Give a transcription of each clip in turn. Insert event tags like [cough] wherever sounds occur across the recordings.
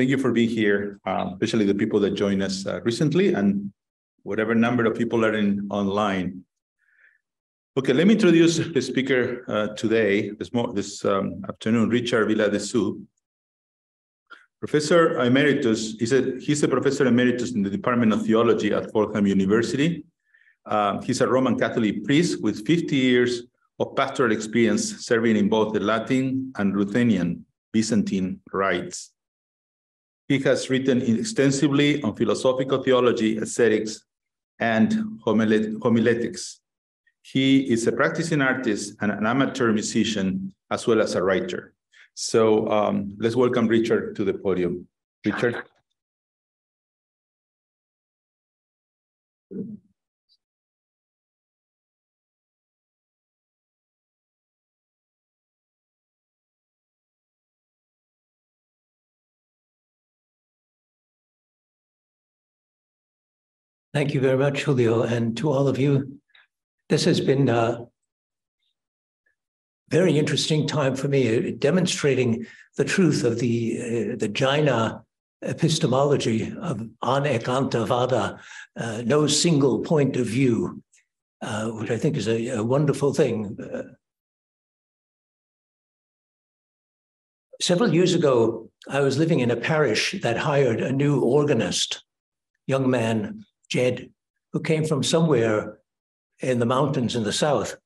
thank you for being here, uh, especially the people that joined us uh, recently and whatever number of people are in online. Okay, let me introduce the speaker uh, today, this, this um, afternoon, Richard Viladesau. Professor Emeritus, he's a, he's a professor emeritus in the Department of Theology at Fordham University. Um, he's a Roman Catholic priest with 50 years of pastoral experience serving in both the Latin and Ruthenian Byzantine rites. He has written extensively on philosophical theology, aesthetics, and homiletics. He is a practicing artist and an amateur musician, as well as a writer. So um, let's welcome Richard to the podium. Richard. Thank you very much, Julio, and to all of you. This has been a very interesting time for me, uh, demonstrating the truth of the uh, the Jaina epistemology of anekantavada, uh, no single point of view, uh, which I think is a, a wonderful thing. Uh, several years ago, I was living in a parish that hired a new organist, young man Jed, who came from somewhere in the mountains in the south.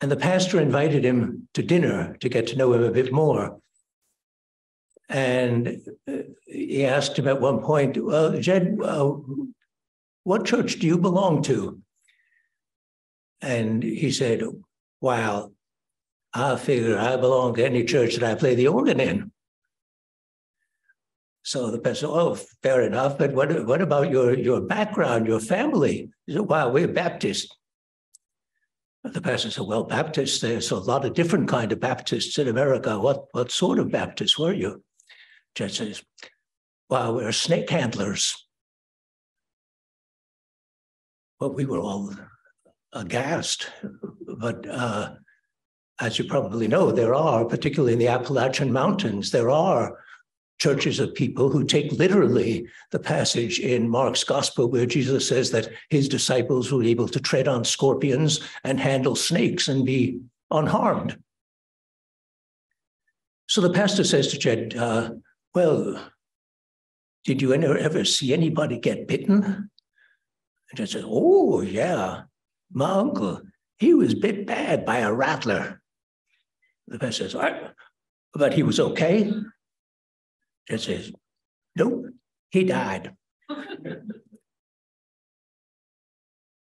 And the pastor invited him to dinner to get to know him a bit more. And uh, he asked him at one point, Well, Jed, uh, what church do you belong to? And he said, Well, I figure I belong to any church that I play the organ in. So the person, oh, fair enough. But what, what about your, your background, your family? He said, wow, we're Baptist. The pastor said, well, Baptists, there's a lot of different kind of Baptists in America. What, what sort of Baptists were you? Jed says, well, we're snake handlers. Well, we were all aghast. But uh, as you probably know, there are, particularly in the Appalachian Mountains, there are churches of people who take literally the passage in Mark's gospel where Jesus says that his disciples were able to tread on scorpions and handle snakes and be unharmed. So the pastor says to Jed, uh, Well, did you ever see anybody get bitten? And Jed says, Oh, yeah. My uncle, he was bit bad by a rattler. The pastor says, But he was okay. It says, nope, he died. [laughs]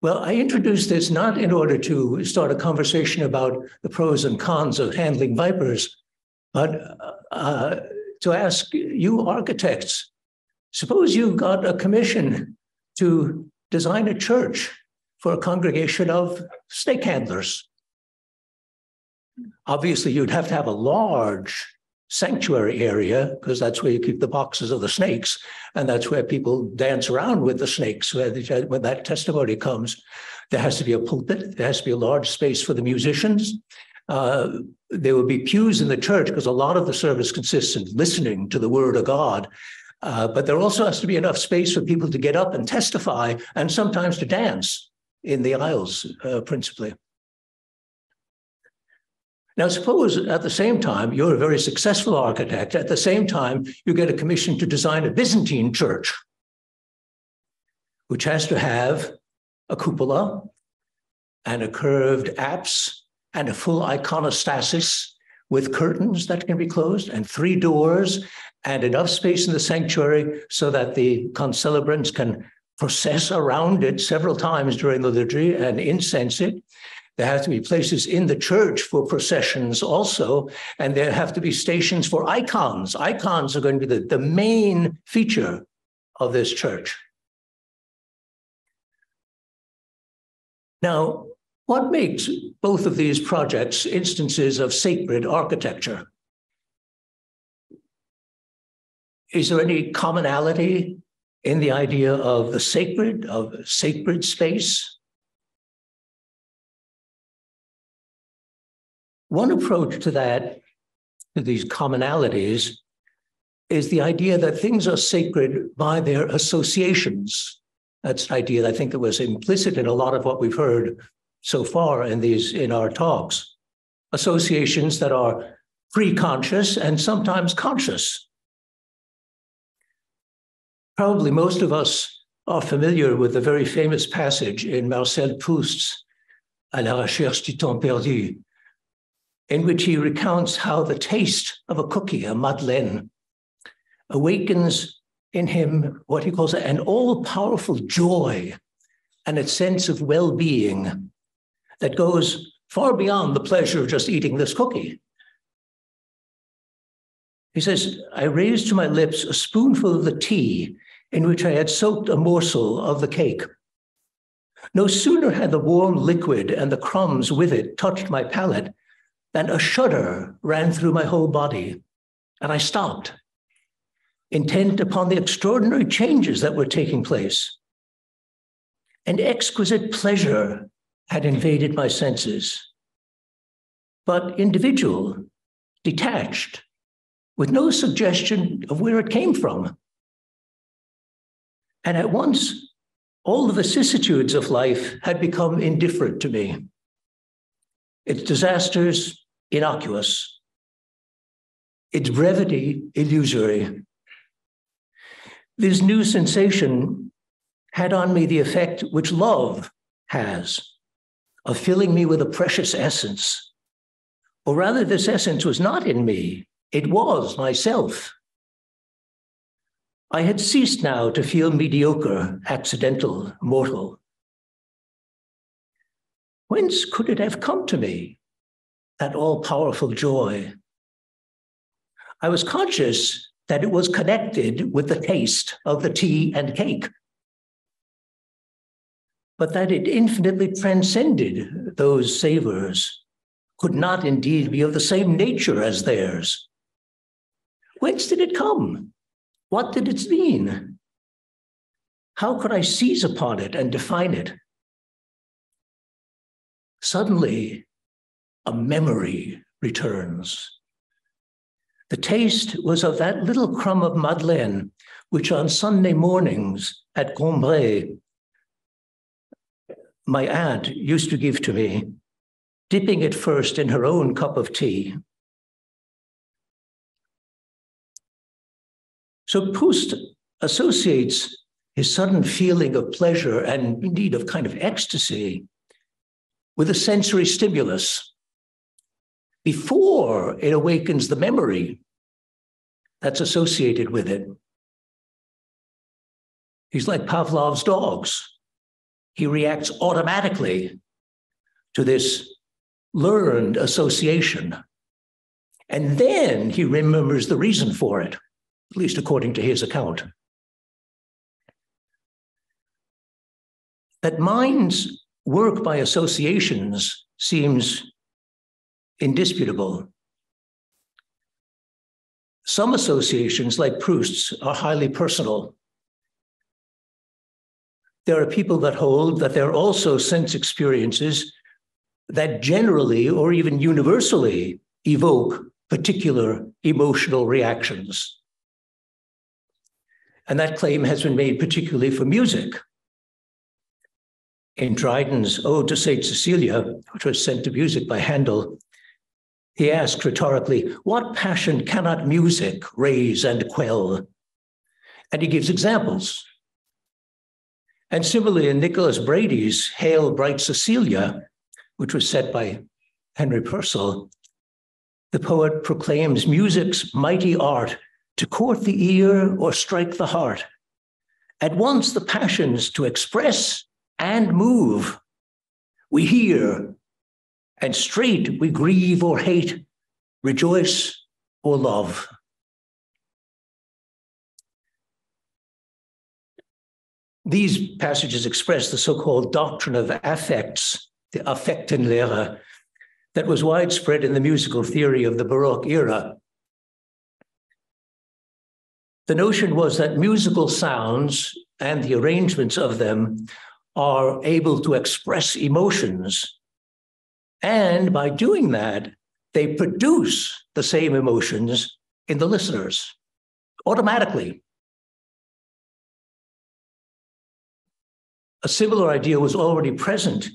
well, I introduced this not in order to start a conversation about the pros and cons of handling vipers, but uh, to ask you architects suppose you got a commission to design a church for a congregation of snake handlers. Obviously, you'd have to have a large sanctuary area because that's where you keep the boxes of the snakes and that's where people dance around with the snakes when that testimony comes there has to be a pulpit there has to be a large space for the musicians. Uh, there will be pews in the church because a lot of the service consists in listening to the word of god. Uh, but there also has to be enough space for people to get up and testify and sometimes to dance in the aisles uh, principally now, suppose at the same time you're a very successful architect, at the same time you get a commission to design a Byzantine church, which has to have a cupola and a curved apse and a full iconostasis with curtains that can be closed and three doors and enough space in the sanctuary so that the concelebrants can process around it several times during the liturgy and incense it there have to be places in the church for processions also, and there have to be stations for icons. Icons are going to be the, the main feature of this church. Now, what makes both of these projects instances of sacred architecture? Is there any commonality in the idea of the sacred, of sacred space? One approach to that, to these commonalities, is the idea that things are sacred by their associations. That's an idea that I think that was implicit in a lot of what we've heard so far in these in our talks. Associations that are pre-conscious and sometimes conscious. Probably most of us are familiar with the very famous passage in Marcel Proust's À la recherche du temps perdu, in which he recounts how the taste of a cookie, a madeleine, awakens in him what he calls an all powerful joy and a sense of well being that goes far beyond the pleasure of just eating this cookie. He says, I raised to my lips a spoonful of the tea in which I had soaked a morsel of the cake. No sooner had the warm liquid and the crumbs with it touched my palate than a shudder ran through my whole body, and I stopped, intent upon the extraordinary changes that were taking place. An exquisite pleasure had invaded my senses, but individual, detached, with no suggestion of where it came from. And at once, all the vicissitudes of life had become indifferent to me. Its disasters, innocuous. Its brevity, illusory. This new sensation had on me the effect which love has of filling me with a precious essence. Or rather, this essence was not in me, it was myself. I had ceased now to feel mediocre, accidental, mortal. Whence could it have come to me, that all powerful joy? I was conscious that it was connected with the taste of the tea and cake, but that it infinitely transcended those savors, could not indeed be of the same nature as theirs. Whence did it come? What did it mean? How could I seize upon it and define it? Suddenly, a memory returns. The taste was of that little crumb of Madeleine, which on Sunday mornings at Combray, my aunt used to give to me, dipping it first in her own cup of tea So Proust associates his sudden feeling of pleasure and indeed of kind of ecstasy with a sensory stimulus before it awakens the memory that's associated with it. He's like Pavlov's dogs. He reacts automatically to this learned association. And then he remembers the reason for it at least according to his account. That minds work by associations seems indisputable. Some associations, like Proust's, are highly personal. There are people that hold that there are also sense experiences that generally or even universally evoke particular emotional reactions. And that claim has been made particularly for music. In Dryden's Ode to St. Cecilia, which was sent to music by Handel, he asked rhetorically, What passion cannot music raise and quell? And he gives examples. And similarly, in Nicholas Brady's Hail, Bright Cecilia, which was set by Henry Purcell, the poet proclaims music's mighty art to court the ear or strike the heart. At once the passions to express and move. We hear, and straight we grieve or hate, rejoice or love. These passages express the so called doctrine of affects, the Affektenlehre, that was widespread in the musical theory of the Baroque era the notion was that musical sounds and the arrangements of them are able to express emotions. And by doing that, they produce the same emotions in the listeners automatically. A similar idea was already present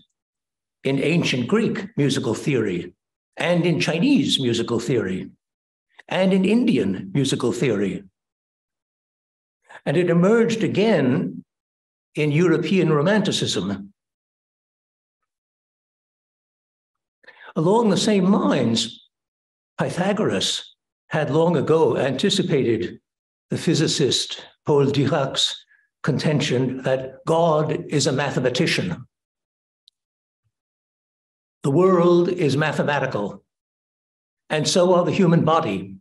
in ancient Greek musical theory and in Chinese musical theory and in Indian musical theory. And it emerged again in European Romanticism. Along the same lines, Pythagoras had long ago anticipated the physicist Paul Dirac's contention that God is a mathematician. The world is mathematical, and so are the human body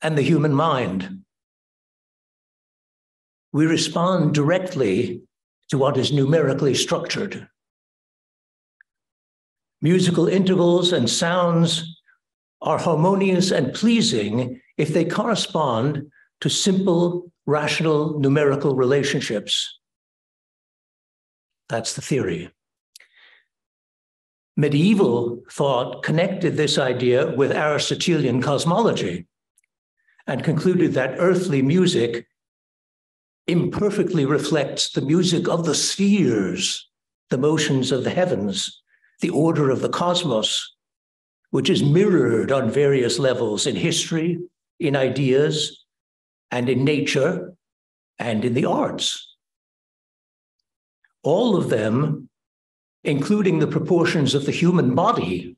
and the human mind. We respond directly to what is numerically structured. Musical intervals and sounds are harmonious and pleasing if they correspond to simple, rational, numerical relationships. That's the theory. Medieval thought connected this idea with Aristotelian cosmology and concluded that earthly music imperfectly reflects the music of the spheres, the motions of the heavens, the order of the cosmos, which is mirrored on various levels in history, in ideas, and in nature, and in the arts. All of them, including the proportions of the human body,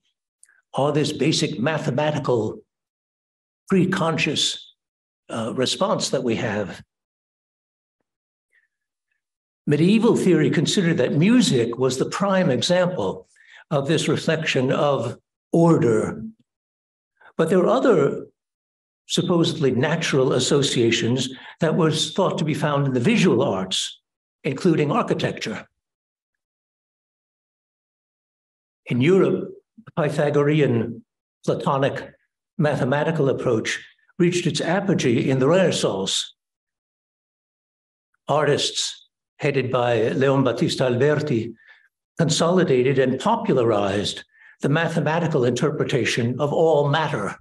are this basic mathematical pre-conscious uh, response that we have. Medieval theory considered that music was the prime example of this reflection of order. But there are other supposedly natural associations that was thought to be found in the visual arts, including architecture. In Europe, the Pythagorean Platonic mathematical approach reached its apogee in the Renaissance. Artists headed by Leon Battista Alberti consolidated and popularized the mathematical interpretation of all matter.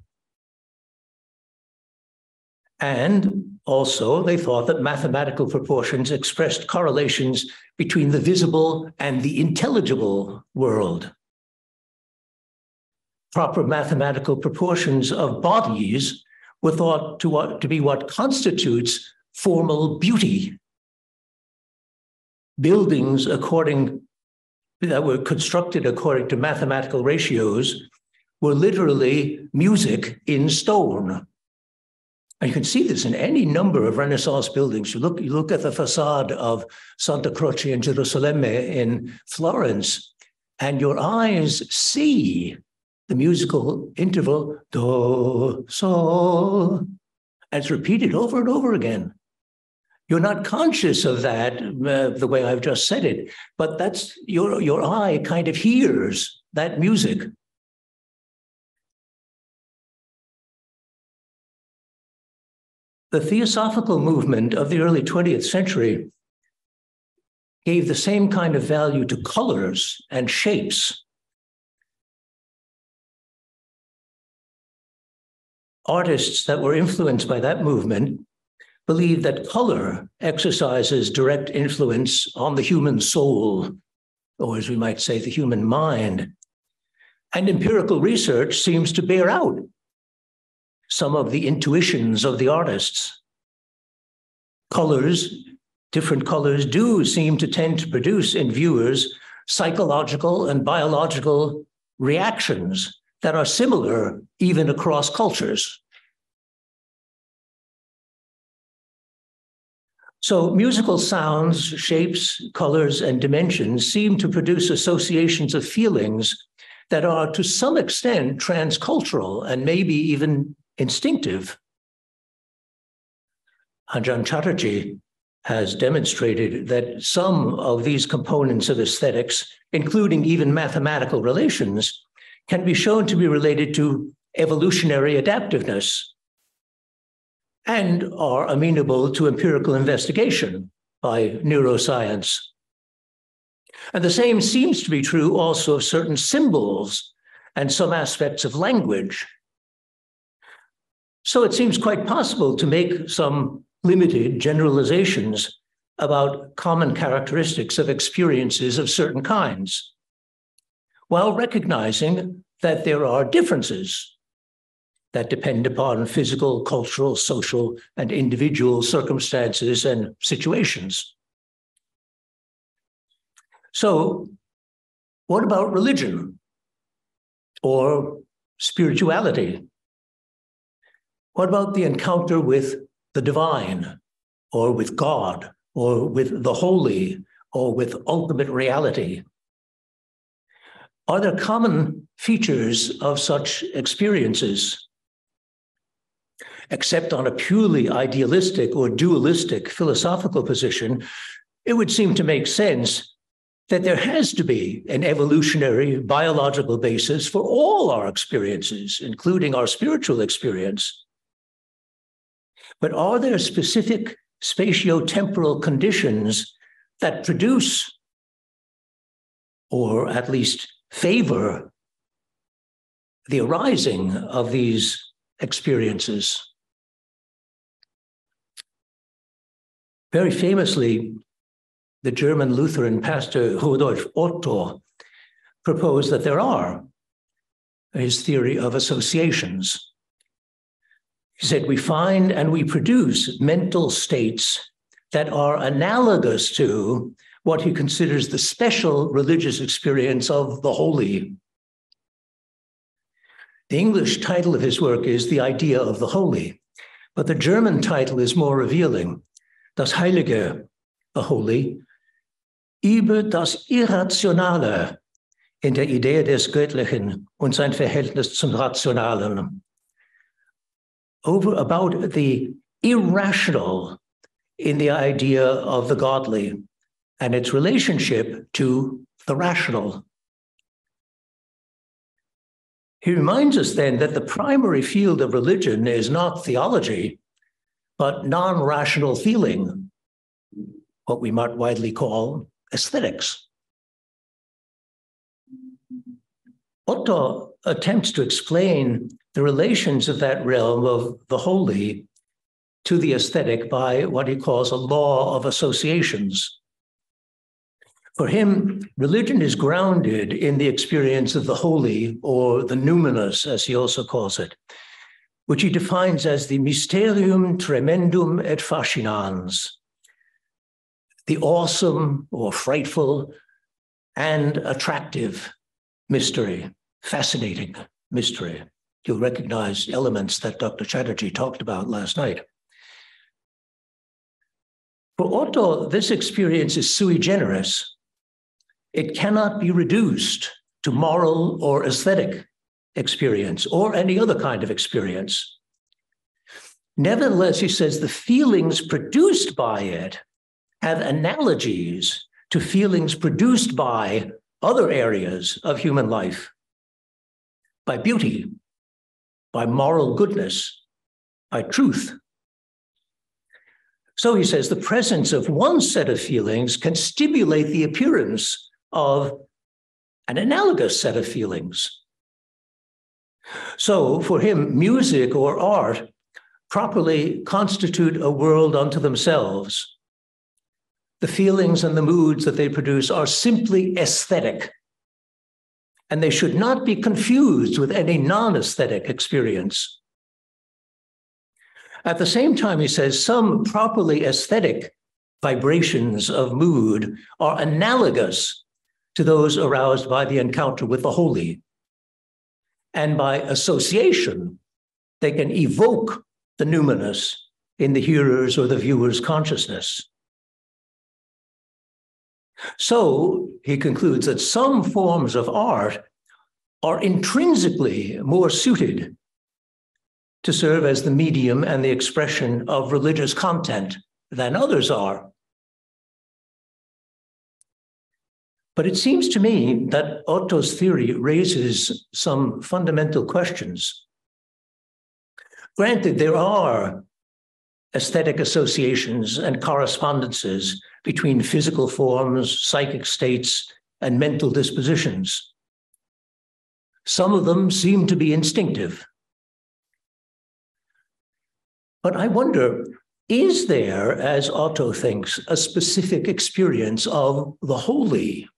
And also, they thought that mathematical proportions expressed correlations between the visible and the intelligible world. Proper mathematical proportions of bodies were thought to, what, to be what constitutes formal beauty. Buildings, according that were constructed according to mathematical ratios were literally music in stone. And you can see this in any number of Renaissance buildings. You look, you look at the facade of Santa Croce in Gerusalemme in Florence, and your eyes see the musical interval do, sol, and it's repeated over and over again. You're not conscious of that uh, the way I've just said it, but that's your your eye kind of hears that music. The theosophical movement of the early 20th century gave the same kind of value to colors and shapes. Artists that were influenced by that movement believe that color exercises direct influence on the human soul, or as we might say, the human mind. And empirical research seems to bear out some of the intuitions of the artists. Colors, different colors, do seem to tend to produce in viewers psychological and biological reactions that are similar even across cultures. So musical sounds, shapes, colors, and dimensions seem to produce associations of feelings that are to some extent transcultural and maybe even instinctive. Anjan Chatterjee has demonstrated that some of these components of aesthetics, including even mathematical relations, can be shown to be related to evolutionary adaptiveness and are amenable to empirical investigation by neuroscience. And the same seems to be true also of certain symbols and some aspects of language. So it seems quite possible to make some limited generalizations about common characteristics of experiences of certain kinds, while recognizing that there are differences that depend upon physical, cultural, social, and individual circumstances and situations. So, what about religion or spirituality? What about the encounter with the divine or with God or with the holy or with ultimate reality? Are there common features of such experiences? Except on a purely idealistic or dualistic philosophical position, it would seem to make sense that there has to be an evolutionary biological basis for all our experiences, including our spiritual experience. But are there specific spatiotemporal conditions that produce, or at least favor, the arising of these experiences? Very famously, the German Lutheran pastor Rudolf Otto proposed that there are his theory of associations. He said, We find and we produce mental states that are analogous to what he considers the special religious experience of the holy. The English title of his work is The Idea of the Holy, but the German title is more revealing Das Heilige, über das Irrationale in der Idee des Göttlichen und sein Verhältnis zum Rationalen over about the irrational in the idea of the godly and its relationship to the rational. He reminds us then that the primary field of religion is not theology, but non rational feeling, what we might widely call aesthetics. Otto attempts to explain the relations of that realm of the holy to the aesthetic by what he calls a law of associations. For him, religion is grounded in the experience of the holy, or the numinous, as he also calls it, which he defines as the mysterium tremendum et fascinans, the awesome or frightful and attractive mystery, fascinating mystery. You'll recognize elements that Dr. Chatterjee talked about last night. For Otto, this experience is sui generis. It cannot be reduced to moral or aesthetic experience or any other kind of experience. Nevertheless, he says the feelings produced by it have analogies to feelings produced by other areas of human life, by beauty, by moral goodness, by truth. So he says the presence of one set of feelings can stimulate the appearance of an analogous set of feelings. So for him, music or art properly constitute a world unto themselves. The feelings and the moods that they produce are simply aesthetic and they should not be confused with any non aesthetic experience. At the same time, he says some properly aesthetic vibrations of mood are analogous to those aroused by the encounter with the holy. And by association, they can evoke the numinous in the hearer's or the viewer's consciousness. So he concludes that some forms of art are intrinsically more suited to serve as the medium and the expression of religious content than others are. But it seems to me that Otto's theory raises some fundamental questions. Granted, there are aesthetic associations and correspondences between physical forms, psychic states, and mental dispositions. Some of them seem to be instinctive. But I wonder is there, as Otto thinks, a specific experience of the holy?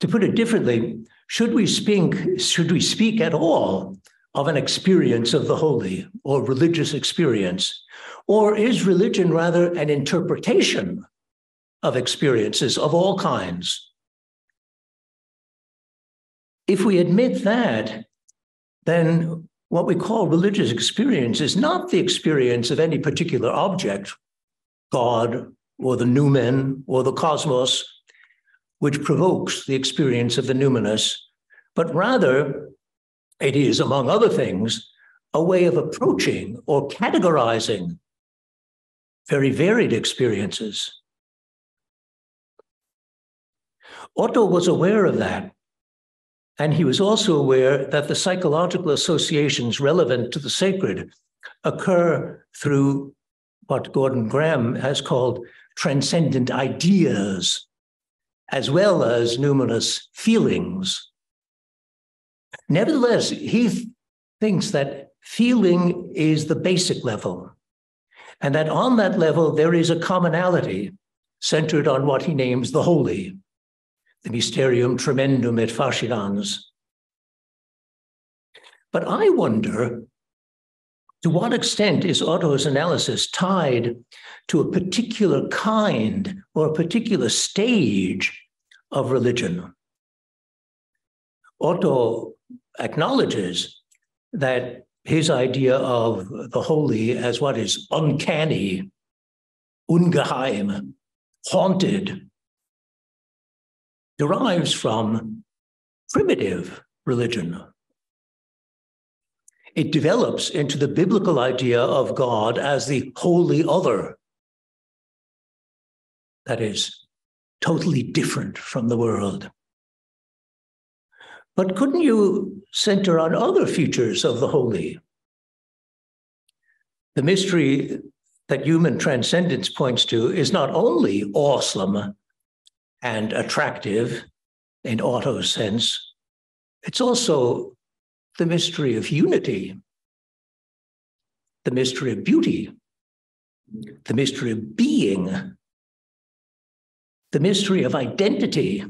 To put it differently, should we speak, should we speak at all of an experience of the holy or religious experience? Or is religion rather an interpretation of experiences of all kinds? If we admit that, then what we call religious experience is not the experience of any particular object, God or the numen or the cosmos, which provokes the experience of the numinous, but rather it is, among other things, a way of approaching or categorizing very varied experiences. Otto was aware of that. And he was also aware that the psychological associations relevant to the sacred occur through what Gordon Graham has called transcendent ideas, as well as numerous feelings. Nevertheless, he thinks that feeling is the basic level, and that on that level there is a commonality centered on what he names the holy, the mysterium tremendum et fascinans. But I wonder to what extent is Otto's analysis tied to a particular kind or a particular stage of religion? Otto acknowledges that his idea of the holy as what is uncanny, ungeheim, haunted, derives from primitive religion. It develops into the biblical idea of God as the holy other, that is, totally different from the world. But couldn't you center on other features of the holy? The mystery that human transcendence points to is not only awesome and attractive in Otto's sense, it's also the mystery of unity, the mystery of beauty, the mystery of being, the mystery of identity,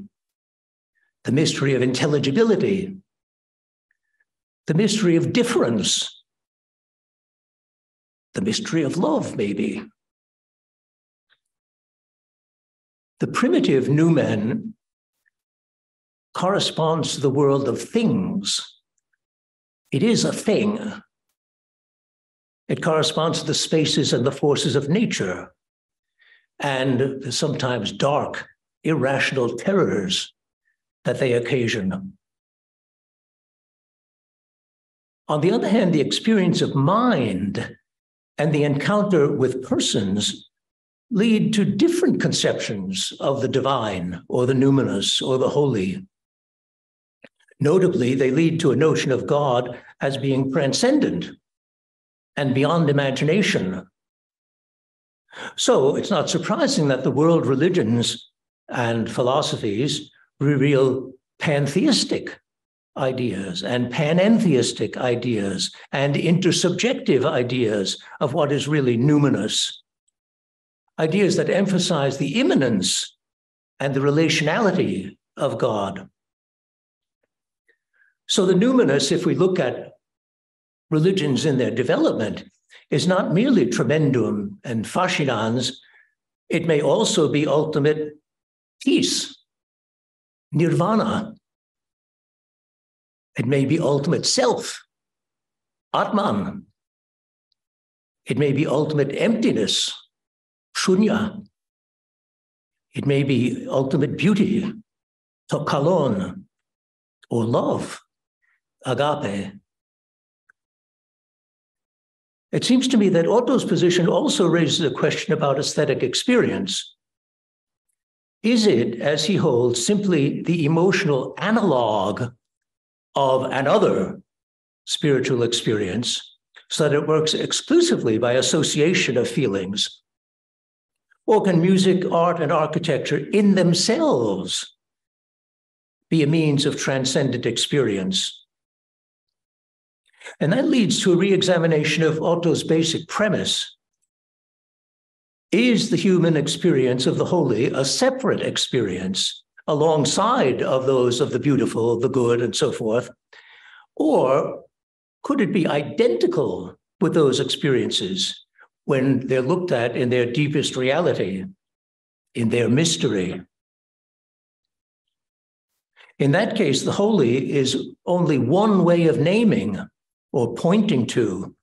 the mystery of intelligibility, the mystery of difference, the mystery of love, maybe. The primitive numen corresponds to the world of things. It is a thing. It corresponds to the spaces and the forces of nature and the sometimes dark, irrational terrors that they occasion. On the other hand, the experience of mind and the encounter with persons lead to different conceptions of the divine or the numinous or the holy. Notably, they lead to a notion of God as being transcendent and beyond imagination. So it's not surprising that the world religions and philosophies reveal pantheistic ideas and panentheistic ideas and intersubjective ideas of what is really numinous ideas that emphasize the immanence and the relationality of God. So the numinous, if we look at religions in their development, is not merely tremendum and fascinans, it may also be ultimate peace, nirvana. It may be ultimate self, atman. It may be ultimate emptiness, shunya. It may be ultimate beauty, to kalon, or love, agape. It seems to me that Otto's position also raises a question about aesthetic experience. Is it, as he holds, simply the emotional analog of another spiritual experience so that it works exclusively by association of feelings or can music, art, and architecture in themselves be a means of transcendent experience? And that leads to a re-examination of Otto's basic premise. Is the human experience of the holy a separate experience alongside of those of the beautiful, the good, and so forth? Or could it be identical with those experiences when they're looked at in their deepest reality, in their mystery? In that case, the holy is only one way of naming or pointing to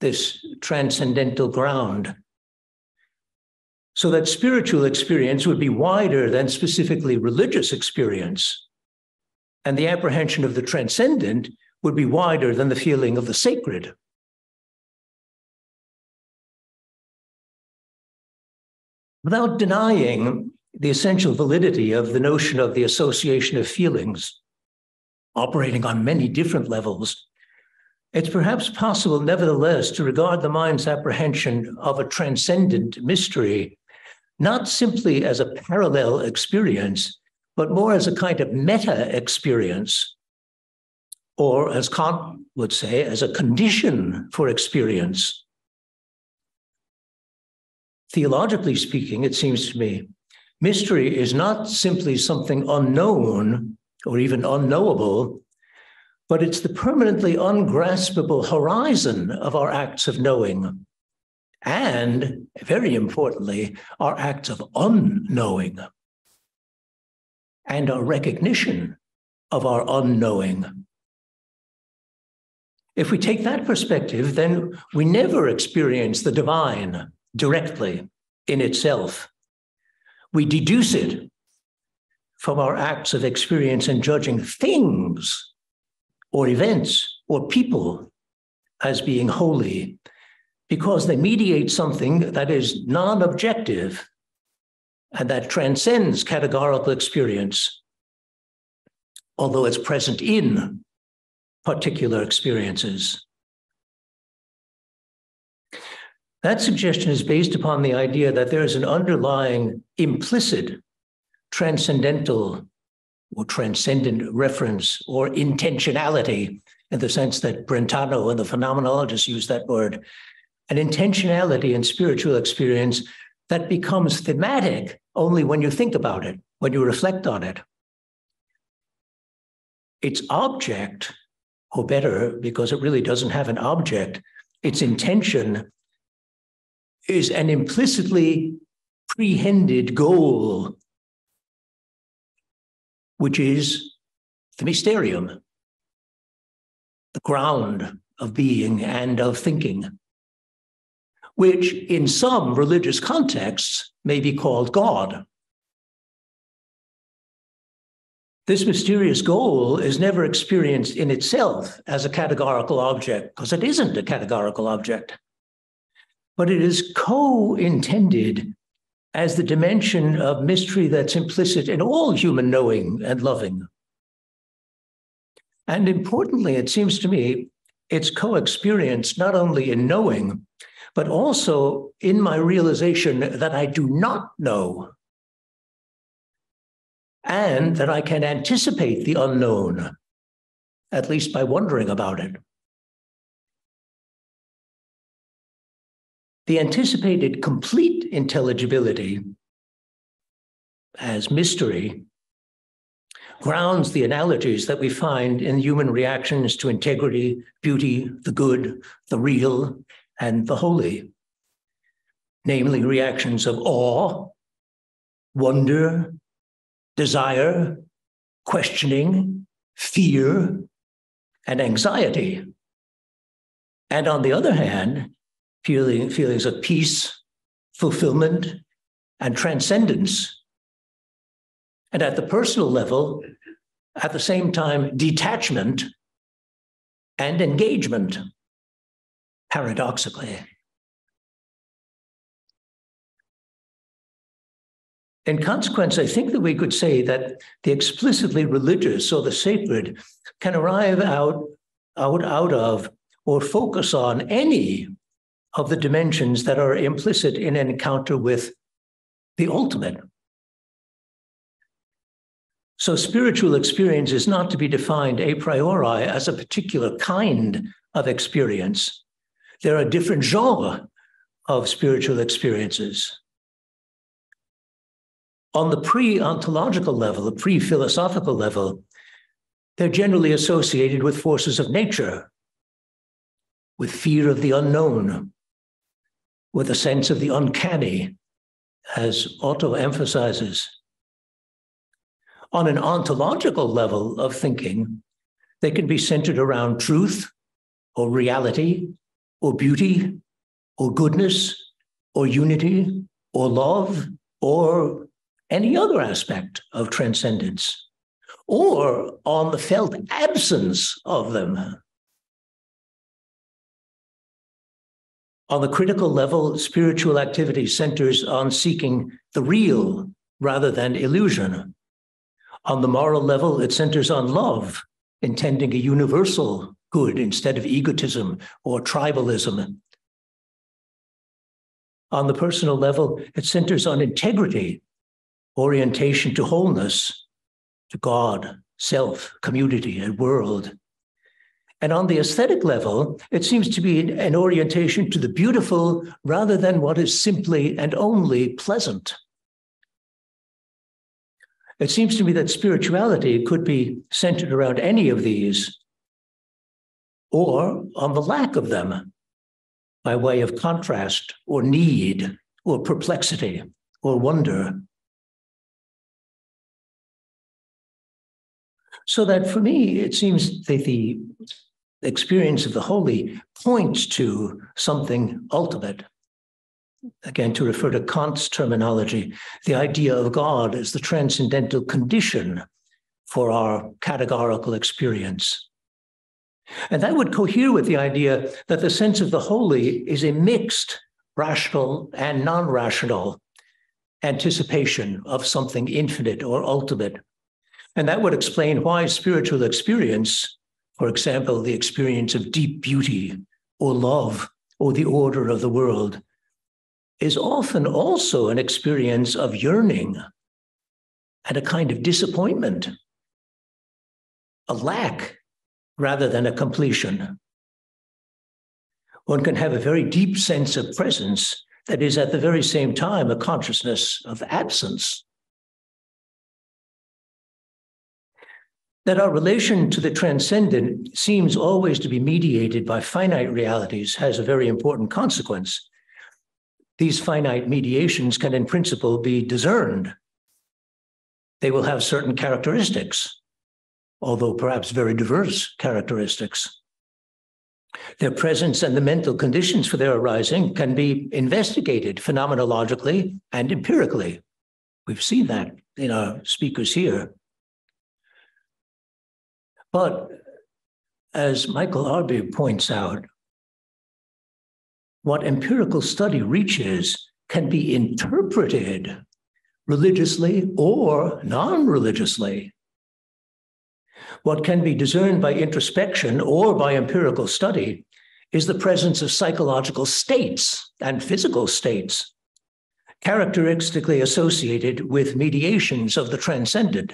this transcendental ground. So that spiritual experience would be wider than specifically religious experience. And the apprehension of the transcendent would be wider than the feeling of the sacred. Without denying the essential validity of the notion of the association of feelings operating on many different levels, it's perhaps possible, nevertheless, to regard the mind's apprehension of a transcendent mystery not simply as a parallel experience, but more as a kind of meta experience, or as Kant would say, as a condition for experience. Theologically speaking, it seems to me, mystery is not simply something unknown or even unknowable, but it's the permanently ungraspable horizon of our acts of knowing. And very importantly, our acts of unknowing and our recognition of our unknowing. If we take that perspective, then we never experience the divine directly in itself. We deduce it from our acts of experience and judging things or events or people as being holy because they mediate something that is non objective and that transcends categorical experience, although it's present in particular experiences. That suggestion is based upon the idea that there is an underlying implicit transcendental or transcendent reference or intentionality in the sense that Brentano and the phenomenologists use that word, an intentionality in spiritual experience that becomes thematic only when you think about it, when you reflect on it. Its object, or better, because it really doesn't have an object, its intention is an implicitly prehended goal which is the mysterium, the ground of being and of thinking, which in some religious contexts may be called God. This mysterious goal is never experienced in itself as a categorical object, because it isn't a categorical object, but it is co intended as the dimension of mystery that's implicit in all human knowing and loving. And importantly, it seems to me, it's co experienced not only in knowing, but also in my realization that I do not know and that I can anticipate the unknown, at least by wondering about it. The anticipated complete intelligibility as mystery grounds the analogies that we find in human reactions to integrity, beauty, the good, the real, and the holy, namely reactions of awe, wonder, desire, questioning, fear, and anxiety. And on the other hand, feeling, feelings of peace, fulfillment, and transcendence. And at the personal level, at the same time, detachment and engagement, paradoxically. In consequence, I think that we could say that the explicitly religious or the sacred can arrive out, out, out of or focus on any of the dimensions that are implicit in an encounter with the ultimate. So, spiritual experience is not to be defined a priori as a particular kind of experience. There are different genres of spiritual experiences. On the pre ontological level, the pre philosophical level, they're generally associated with forces of nature, with fear of the unknown, with a sense of the uncanny, as Otto emphasizes. On an ontological level of thinking, they can be centered around truth or reality or beauty or goodness or unity or love or any other aspect of transcendence or on the felt absence of them. On the critical level, spiritual activity centers on seeking the real rather than illusion. On the moral level, it centers on love, intending a universal good instead of egotism or tribalism. On the personal level, it centers on integrity, orientation to wholeness, to God, self, community, and world. And on the aesthetic level, it seems to be an orientation to the beautiful rather than what is simply and only pleasant. It seems to me that spirituality could be centered around any of these or on the lack of them by way of contrast or need or perplexity or wonder. So that for me, it seems that the experience of the holy points to something ultimate. Again, to refer to Kant's terminology, the idea of God as the transcendental condition for our categorical experience. And that would cohere with the idea that the sense of the holy is a mixed rational and non rational anticipation of something infinite or ultimate. And that would explain why spiritual experience, for example, the experience of deep beauty or love or the order of the world, is often also an experience of yearning and a kind of disappointment, a lack rather than a completion. One can have a very deep sense of presence that is at the very same time a consciousness of absence. That our relation to the transcendent seems always to be mediated by finite realities has a very important consequence. These finite mediations can, in principle, be discerned. They will have certain characteristics, although perhaps very diverse characteristics. Their presence and the mental conditions for their arising can be investigated phenomenologically and empirically. We've seen that in our speakers here. But as Michael Arbib points out, what empirical study reaches can be interpreted religiously or non religiously. What can be discerned by introspection or by empirical study is the presence of psychological states and physical states, characteristically associated with mediations of the transcendent.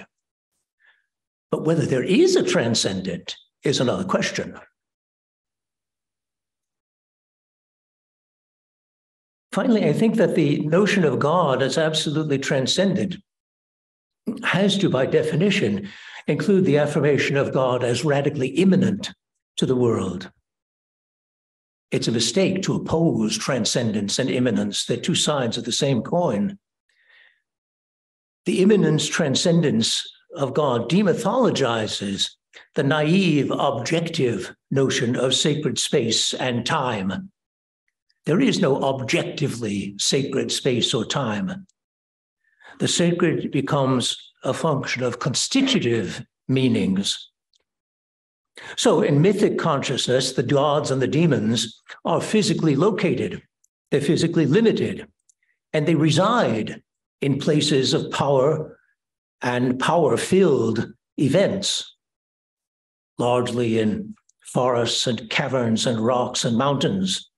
But whether there is a transcendent is another question. Finally, I think that the notion of God as absolutely transcendent has to, by definition, include the affirmation of God as radically immanent to the world. It's a mistake to oppose transcendence and immanence. They're two sides of the same coin. The immanence transcendence of God demythologizes the naive, objective notion of sacred space and time. There is no objectively sacred space or time. The sacred becomes a function of constitutive meanings. So, in mythic consciousness, the gods and the demons are physically located, they're physically limited, and they reside in places of power and power filled events, largely in forests and caverns and rocks and mountains.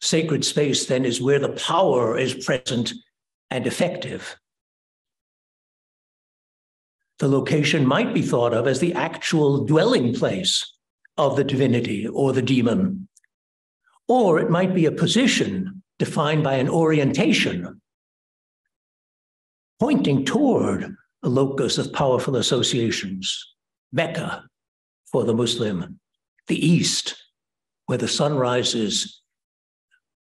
Sacred space then is where the power is present and effective. The location might be thought of as the actual dwelling place of the divinity or the demon. Or it might be a position defined by an orientation, pointing toward a locus of powerful associations. Mecca for the Muslim, the East, where the sun rises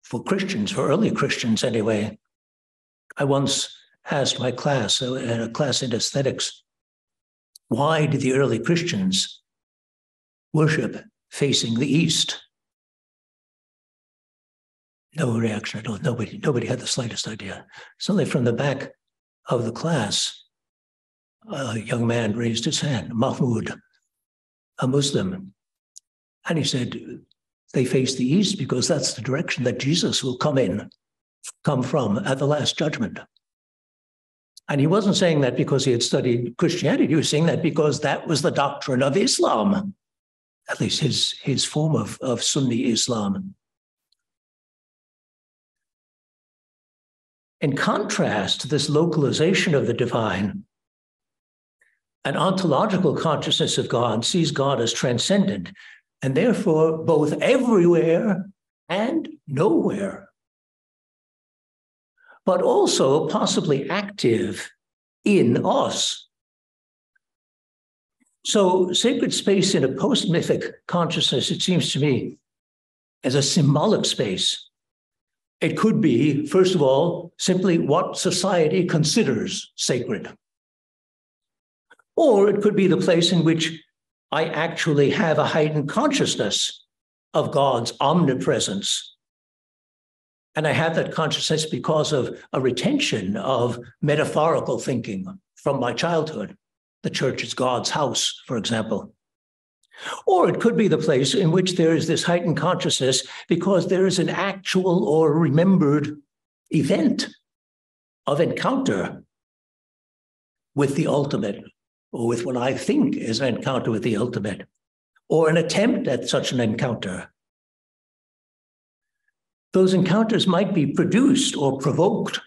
for Christians, for early Christians anyway. I once asked my class, uh, a class in aesthetics, why did the early Christians worship facing the East? No reaction at all. Nobody, nobody had the slightest idea. Suddenly, from the back of the class, a young man raised his hand, Mahmoud, a Muslim. And he said, they face the east because that's the direction that Jesus will come in, come from at the last judgment. And he wasn't saying that because he had studied Christianity. He was saying that because that was the doctrine of Islam, at least his, his form of, of Sunni Islam. In contrast to this localization of the divine, an ontological consciousness of God sees God as transcendent and therefore both everywhere and nowhere, but also possibly active in us. So, sacred space in a post mythic consciousness, it seems to me, as a symbolic space. It could be, first of all, simply what society considers sacred. Or it could be the place in which I actually have a heightened consciousness of God's omnipresence. And I have that consciousness because of a retention of metaphorical thinking from my childhood. The church is God's house, for example. Or it could be the place in which there is this heightened consciousness because there is an actual or remembered event of encounter with the ultimate or with what I think is an encounter with the ultimate, or an attempt at such an encounter. Those encounters might be produced or provoked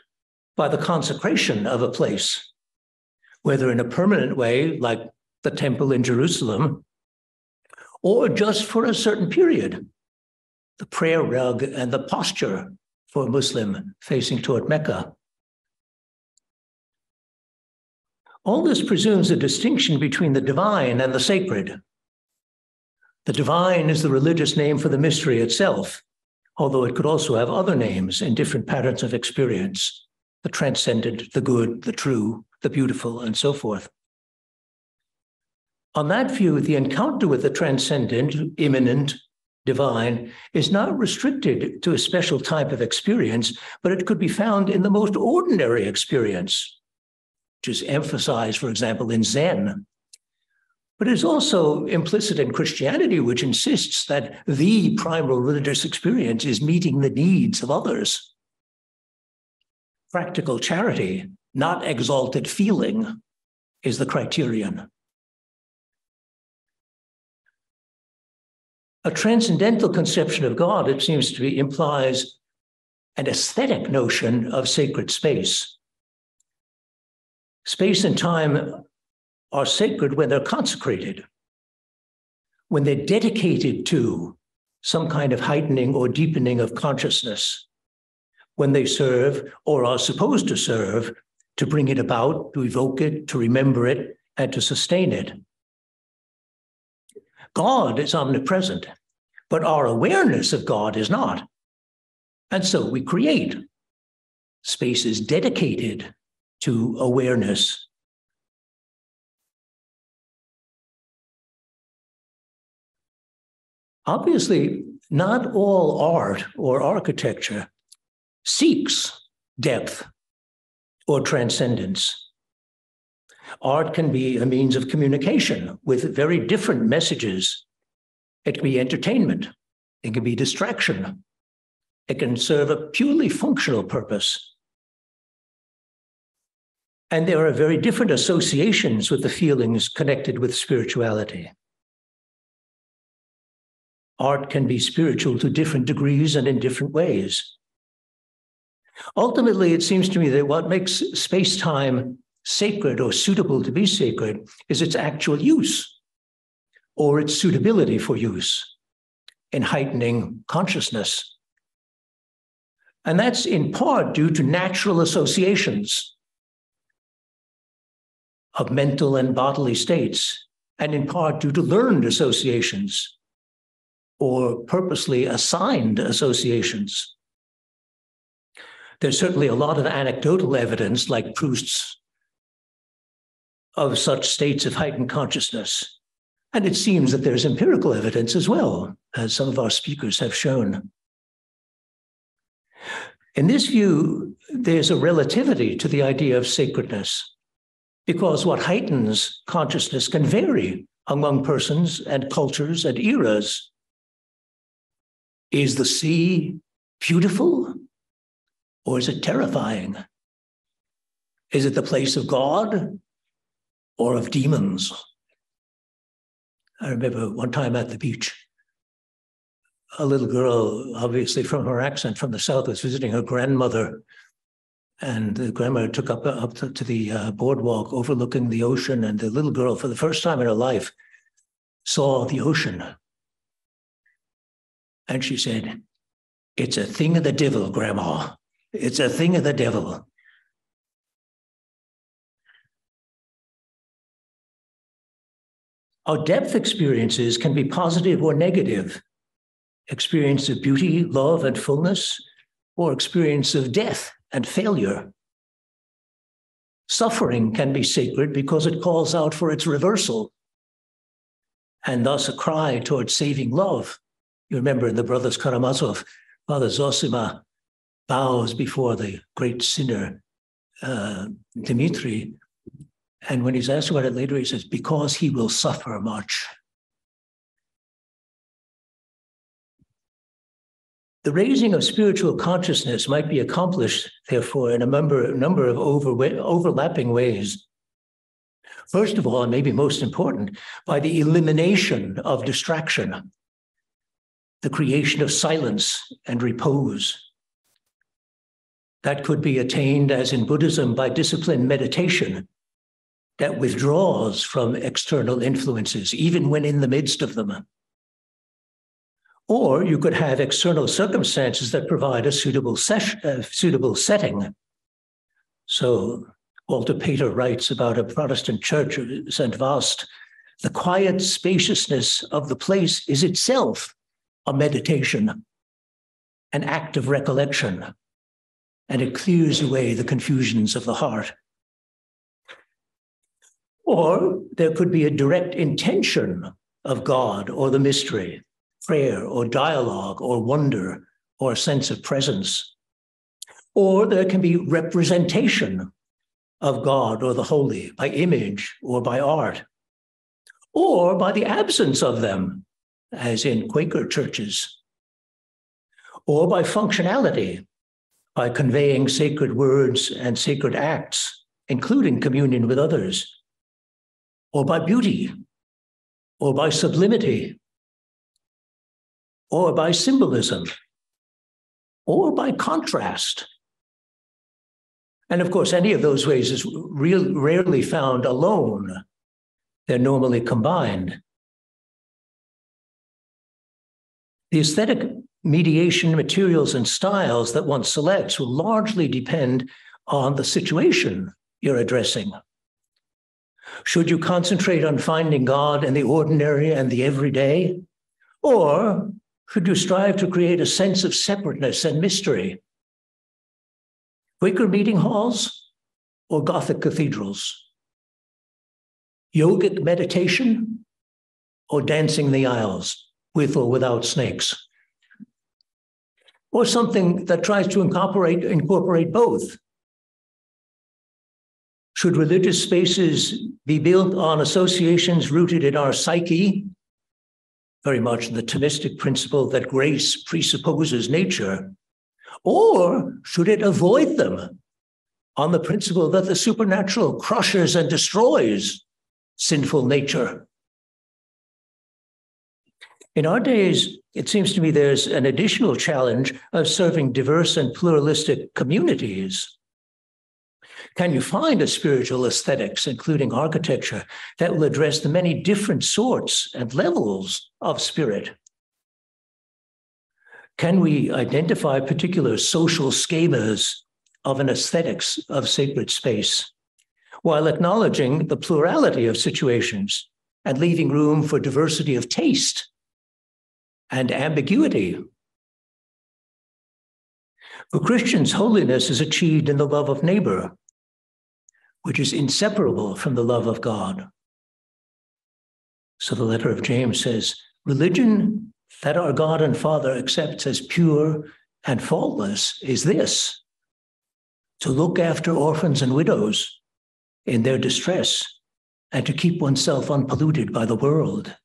by the consecration of a place, whether in a permanent way, like the temple in Jerusalem, or just for a certain period. The prayer rug and the posture for a Muslim facing toward Mecca. All this presumes a distinction between the divine and the sacred. The divine is the religious name for the mystery itself, although it could also have other names in different patterns of experience the transcendent, the good, the true, the beautiful, and so forth. On that view, the encounter with the transcendent, immanent, divine is not restricted to a special type of experience, but it could be found in the most ordinary experience which is emphasized, for example, in Zen. But it's also implicit in Christianity, which insists that the primal religious experience is meeting the needs of others. Practical charity, not exalted feeling, is the criterion. A transcendental conception of God, it seems to be, implies an aesthetic notion of sacred space Space and time are sacred when they're consecrated, when they're dedicated to some kind of heightening or deepening of consciousness, when they serve or are supposed to serve to bring it about, to evoke it, to remember it, and to sustain it. God is omnipresent, but our awareness of God is not. And so we create spaces dedicated to awareness. Obviously, not all art or architecture seeks depth or transcendence. Art can be a means of communication with very different messages. It can be entertainment, it can be distraction, it can serve a purely functional purpose. And there are very different associations with the feelings connected with spirituality. Art can be spiritual to different degrees and in different ways. Ultimately, it seems to me that what makes space time sacred or suitable to be sacred is its actual use, or its suitability for use in heightening consciousness. And that's in part due to natural associations of mental and bodily states, and in part due to learned associations or purposely assigned associations. There's certainly a lot of anecdotal evidence, like Proust's, of such states of heightened consciousness. And it seems that there's empirical evidence as well, as some of our speakers have shown. In this view, there's a relativity to the idea of sacredness, because what heightens consciousness can vary among persons and cultures and eras. Is the sea beautiful or is it terrifying? Is it the place of God or of demons? I remember one time at the beach, a little girl, obviously from her accent from the South, was visiting her grandmother. And the grandmother took up, up to, to the uh, boardwalk overlooking the ocean. And the little girl, for the first time in her life, saw the ocean. And she said, It's a thing of the devil, Grandma. It's a thing of the devil. Our depth experiences can be positive or negative experience of beauty, love, and fullness, or experience of death and failure. Suffering can be sacred because it calls out for its reversal and thus a cry towards saving love. You remember in the Brothers Karamazov, Father Zosima bows before the great sinner, uh, Dmitri. And when he's asked about it later, he says, because he will suffer much. The raising of spiritual consciousness might be accomplished, therefore, in a number, number of over, overlapping ways. First of all, and maybe most important, by the elimination of distraction, the creation of silence and repose. That could be attained, as in Buddhism, by disciplined meditation that withdraws from external influences, even when in the midst of them. Or you could have external circumstances that provide a suitable, ses- uh, suitable setting. So Walter Pater writes about a Protestant church of St. Vast. The quiet spaciousness of the place is itself a meditation, an act of recollection, and it clears away the confusions of the heart. Or there could be a direct intention of God or the mystery prayer or dialogue or wonder or a sense of presence. Or there can be representation of God or the holy by image or by art, or by the absence of them, as in Quaker churches, or by functionality, by conveying sacred words and sacred acts, including communion with others, or by beauty, or by sublimity, or by symbolism, or by contrast. And of course, any of those ways is real, rarely found alone. They're normally combined. The aesthetic mediation materials and styles that one selects will largely depend on the situation you're addressing. Should you concentrate on finding God in the ordinary and the everyday? Or should you strive to create a sense of separateness and mystery? Quaker meeting halls or Gothic cathedrals? Yogic meditation or dancing the aisles with or without snakes? Or something that tries to incorporate, incorporate both? Should religious spaces be built on associations rooted in our psyche very much the Thomistic principle that grace presupposes nature? Or should it avoid them on the principle that the supernatural crushes and destroys sinful nature? In our days, it seems to me there's an additional challenge of serving diverse and pluralistic communities. Can you find a spiritual aesthetics, including architecture, that will address the many different sorts and levels of spirit? Can we identify particular social schemas of an aesthetics of sacred space while acknowledging the plurality of situations and leaving room for diversity of taste and ambiguity? For Christians, holiness is achieved in the love of neighbor, which is inseparable from the love of God. So the letter of James says, religion that our God and Father accepts as pure and faultless is this to look after orphans and widows in their distress and to keep oneself unpolluted by the world.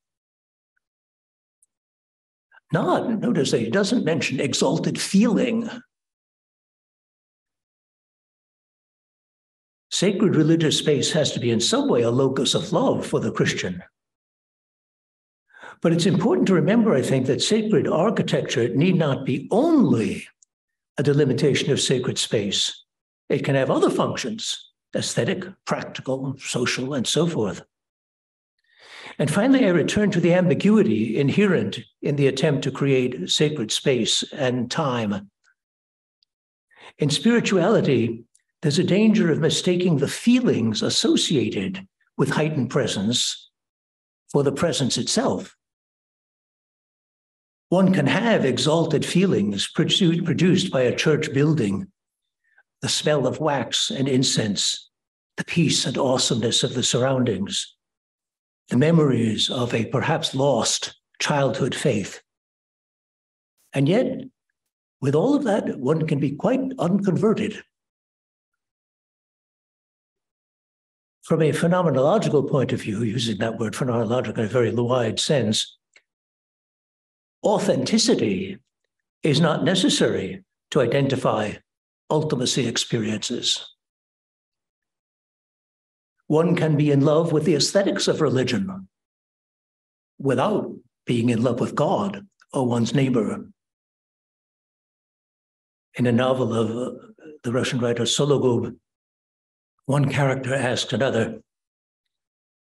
Not, notice that he doesn't mention exalted feeling. Sacred religious space has to be in some way a locus of love for the Christian. But it's important to remember, I think, that sacred architecture need not be only a delimitation of sacred space. It can have other functions aesthetic, practical, social, and so forth. And finally, I return to the ambiguity inherent in the attempt to create sacred space and time. In spirituality, there's a danger of mistaking the feelings associated with heightened presence for the presence itself. One can have exalted feelings produced by a church building, the smell of wax and incense, the peace and awesomeness of the surroundings, the memories of a perhaps lost childhood faith. And yet, with all of that, one can be quite unconverted. From a phenomenological point of view, using that word phenomenological in a very wide sense, authenticity is not necessary to identify ultimacy experiences. One can be in love with the aesthetics of religion without being in love with God or one's neighbor. In a novel of the Russian writer Sologub, one character asked another,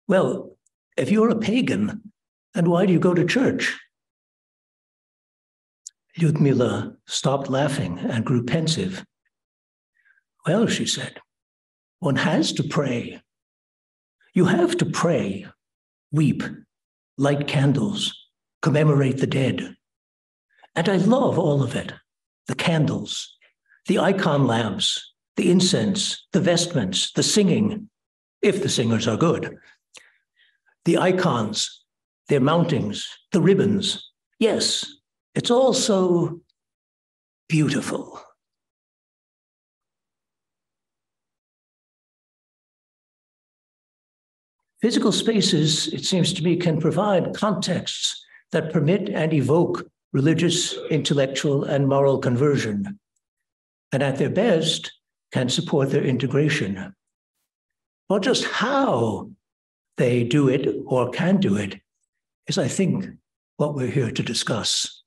Well, if you're a pagan, then why do you go to church? Lyudmila stopped laughing and grew pensive. Well, she said, one has to pray. You have to pray, weep, light candles, commemorate the dead. And I love all of it the candles, the icon lamps, the incense, the vestments, the singing, if the singers are good, the icons, their mountings, the ribbons. Yes, it's all so beautiful. Physical spaces, it seems to me, can provide contexts that permit and evoke religious, intellectual, and moral conversion, and at their best can support their integration. Not just how they do it or can do it is, I think, what we're here to discuss.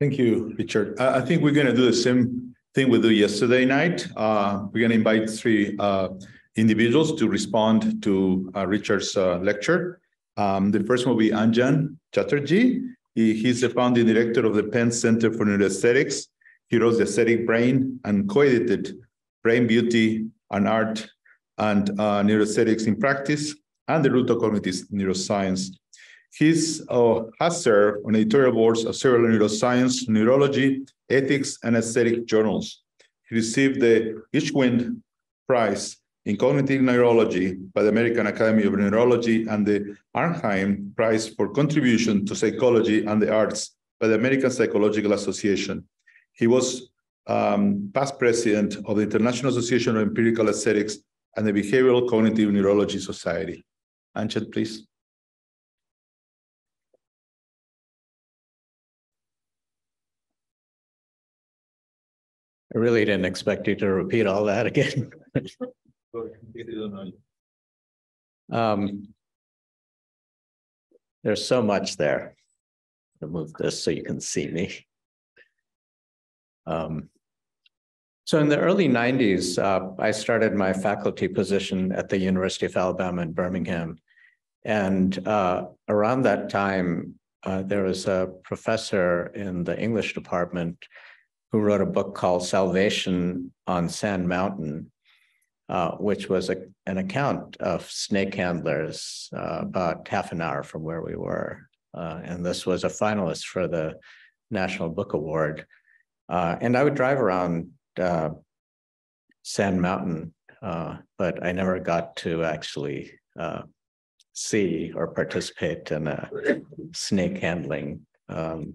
Thank you, Richard. I, think we're going to do the same thing we do yesterday night. Uh, we're going to invite three uh, individuals to respond to uh, Richard's uh, lecture. Um, the first one will be Anjan Chatterjee. He, he's the founding director of the Penn Center for Neuroaesthetics. He wrote The Aesthetic Brain and co-edited Brain Beauty and Art and uh, Neuroaesthetics in Practice and the Root of Cognitive Neuroscience He's uh, has served on editorial boards of several neuroscience, neurology, ethics, and aesthetic journals. He received the Geschwind Prize in Cognitive Neurology by the American Academy of Neurology and the Arnheim Prize for Contribution to Psychology and the Arts by the American Psychological Association. He was um, past president of the International Association of Empirical Aesthetics and the Behavioral Cognitive Neurology Society. Anjan, please. I really didn't expect you to repeat all that again. um, there's so much there. To move this so you can see me. Um, so in the early 90s, uh, I started my faculty position at the University of Alabama in Birmingham. And uh, around that time, uh, there was a professor in the English department who wrote a book called Salvation on Sand Mountain, uh, which was a, an account of snake handlers uh, about half an hour from where we were. Uh, and this was a finalist for the National Book Award. Uh, and I would drive around uh, Sand Mountain, uh, but I never got to actually see or participate in a snake handling um,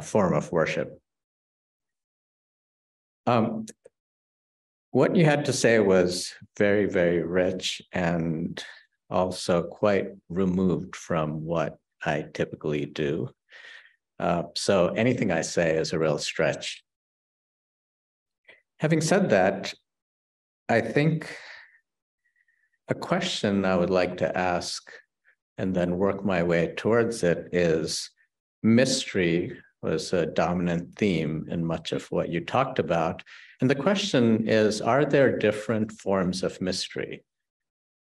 form of worship. Um, what you had to say was very, very rich and also quite removed from what I typically do. Uh, so anything I say is a real stretch. Having said that, I think a question I would like to ask and then work my way towards it is mystery was a dominant theme in much of what you talked about. And the question is Are there different forms of mystery?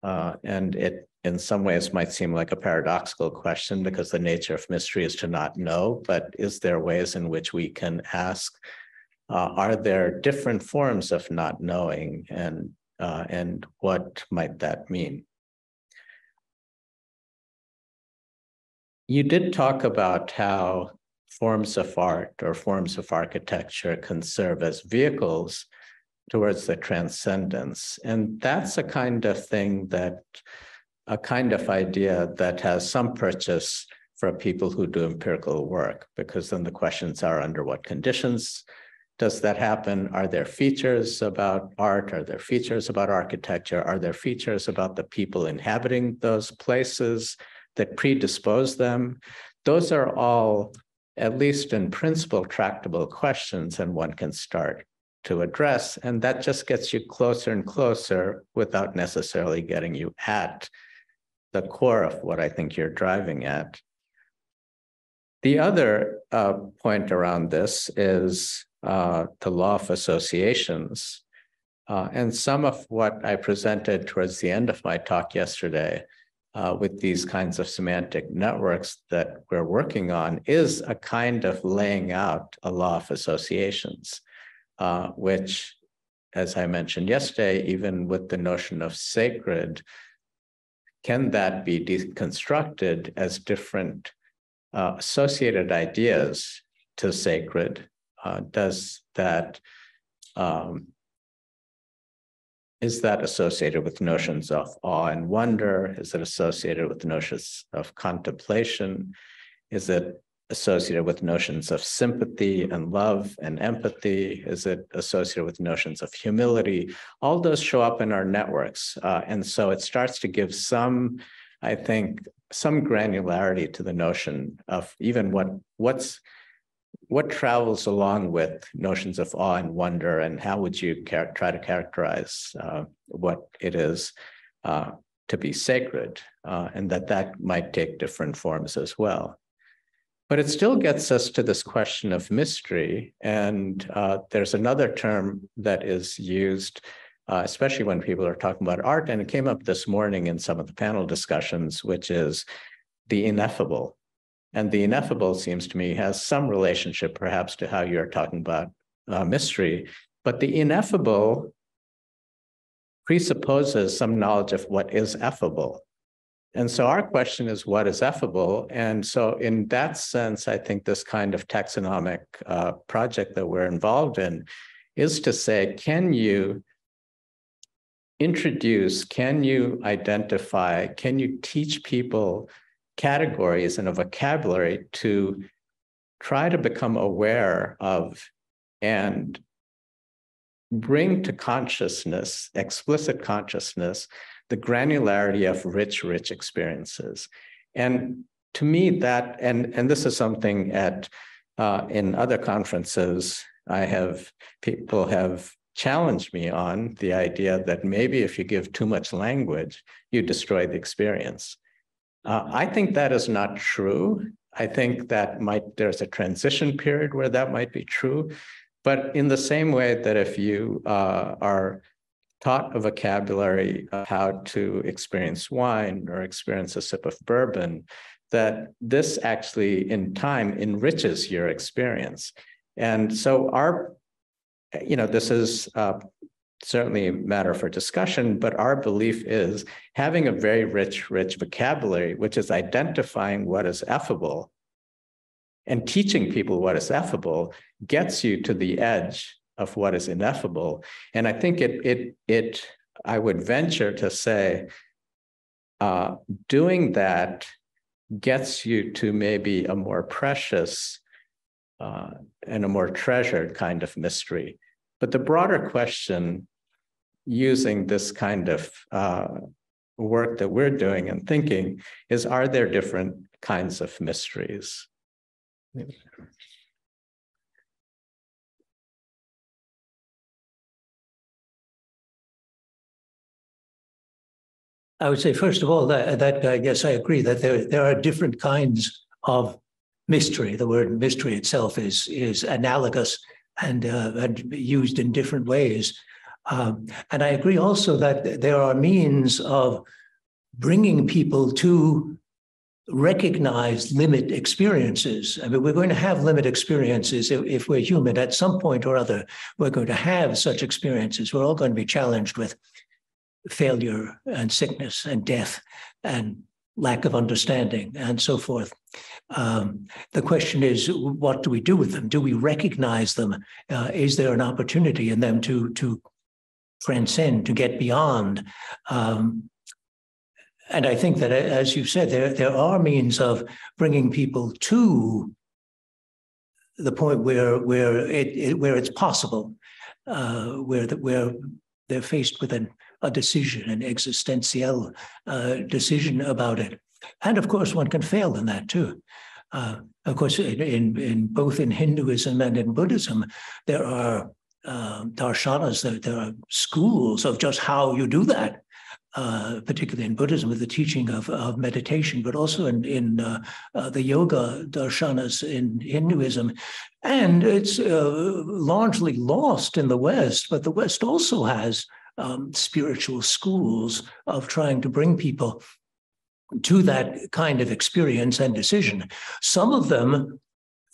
Uh, and it, in some ways, might seem like a paradoxical question because the nature of mystery is to not know. But is there ways in which we can ask, uh, are there different forms of not knowing, and uh, and what might that mean? You did talk about how forms of art or forms of architecture can serve as vehicles towards the transcendence. And that's a kind of thing that, a kind of idea that has some purchase for people who do empirical work, because then the questions are under what conditions does that happen? Are there features about art? Are there features about architecture? Are there features about the people inhabiting those places that predispose them? Those are all at least in principle, tractable questions, and one can start to address. And that just gets you closer and closer without necessarily getting you at the core of what I think you're driving at. The other uh, point around this is uh, the law of associations. Uh, and some of what I presented towards the end of my talk yesterday uh, with these kinds of semantic networks that we're working on is a kind of laying out a law of associations, uh, which, as I mentioned yesterday, even with the notion of sacred, can that be deconstructed as different uh, associated ideas to sacred? Uh, does that um, is that associated with notions of awe and wonder? Is it associated with notions of contemplation? Is it associated with notions of sympathy and love and empathy? Is it associated with notions of humility? All those show up in our networks. Uh, and so it starts to give some, I think, some granularity to the notion of even what what's what travels along with notions of awe and wonder, and how would you try to characterize uh, what it is uh, to be sacred, uh, and that that might take different forms as well. But it still gets us to this question of mystery, and uh, there's another term that is used. Uh, especially when people are talking about art, and it came up this morning in some of the panel discussions, which is the ineffable and the ineffable seems to me has some relationship perhaps to how you're talking about uh, mystery. But the ineffable presupposes some knowledge of what is effable. And so our question is, what is effable? And so, in that sense, I think this kind of taxonomic uh, project that we're involved in is to say, can you introduce, can you identify, can you teach people categories and a vocabulary to try to become aware of and bring to consciousness, explicit consciousness, the granularity of rich, rich experiences. And to me, that, and, and this is something at uh, in other conferences I have people have challenged me on the idea that maybe if you give too much language, you destroy the experience. Uh, I think that is not true. I think that might there's a transition period where that might be true, but in the same way that if you uh, are taught a vocabulary of how to experience wine or experience a sip of bourbon, that this actually in time enriches your experience. And so our, you know, this is uh, certainly a matter for discussion, but our belief is having a very rich, rich vocabulary, which is identifying what is effable and teaching people what is effable gets you to the edge of what is ineffable. And I think it, it, it, I would venture to say, uh, doing that gets you to maybe a more precious uh, and a more treasured kind of mystery. But the broader question using this kind of uh, work that we're doing and thinking is are there different kinds of mysteries? I would say, first of all, that, that I guess I agree that there, there are different kinds of mystery. The word mystery itself is, is analogous and, uh, and used in different ways. Um, and I agree also that there are means of bringing people to recognize limit experiences. I mean, we're going to have limit experiences if, if, we're human. At some point or other, we're going to have such experiences. We're all going to be challenged with failure and sickness and death and lack of understanding and so forth. Um, the question is, what do we do with them? Do we recognize them? Uh, is there an opportunity in them to to transcend, to get beyond? Um, and I think that, as you said, there there are means of bringing people to the point where where it, it where it's possible, uh, where the, where they're faced with an a decision, an existential uh, decision about it. And of course, one can fail in that too. Uh, of course, in, in, in, both in Hinduism and in Buddhism, there are uh, darshanas, there, there, are schools of just how you do that. Uh, particularly in Buddhism, with the teaching of, of meditation, but also in, in uh, uh, the yoga darshanas in Hinduism. And it's uh, largely lost in the West, but the West also has um, spiritual schools of trying to bring people to that kind of experience and decision. Some of them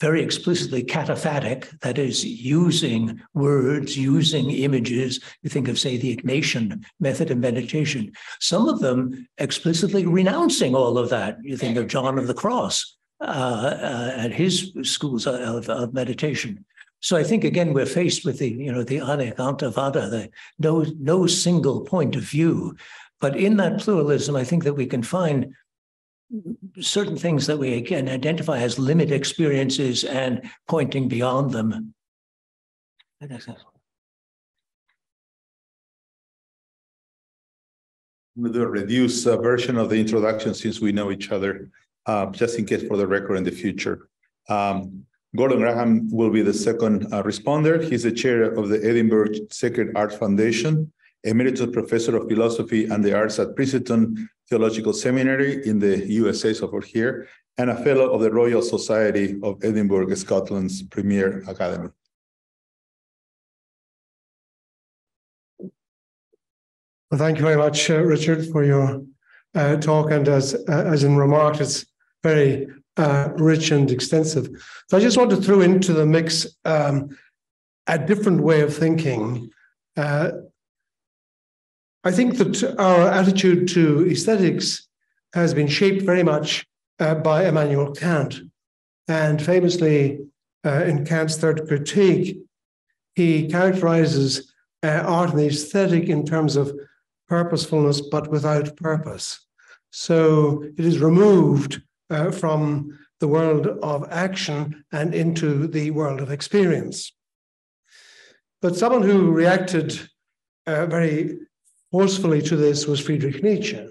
very explicitly cataphatic, that is, using words, using images. You think of, say, the Ignatian method of meditation. Some of them explicitly renouncing all of that. You think of John of the Cross uh, uh, and his schools of, of meditation. So I think again we're faced with the you know the anekantavada, the no no single point of view, but in that pluralism, I think that we can find certain things that we can identify as limit experiences and pointing beyond them. With a reduced uh, version of the introduction since we know each other, uh, just in case for the record in the future. Um, Gordon Graham will be the second uh, responder. He's the chair of the Edinburgh Sacred Art Foundation, emeritus professor of philosophy and the arts at Princeton Theological Seminary in the USA, so for here, and a fellow of the Royal Society of Edinburgh, Scotland's premier academy. Well, thank you very much, uh, Richard, for your uh, talk. And as uh, as in remarked, it's very uh, rich and extensive. So I just want to throw into the mix um, a different way of thinking. I think that our attitude to aesthetics has been shaped very much uh, by Immanuel Kant. And famously, uh, in Kant's third critique, he characterizes uh, art and the aesthetic in terms of purposefulness, but without purpose. So it is removed uh, from the world of action and into the world of experience. But someone who reacted uh, very forcefully to this was Friedrich Nietzsche.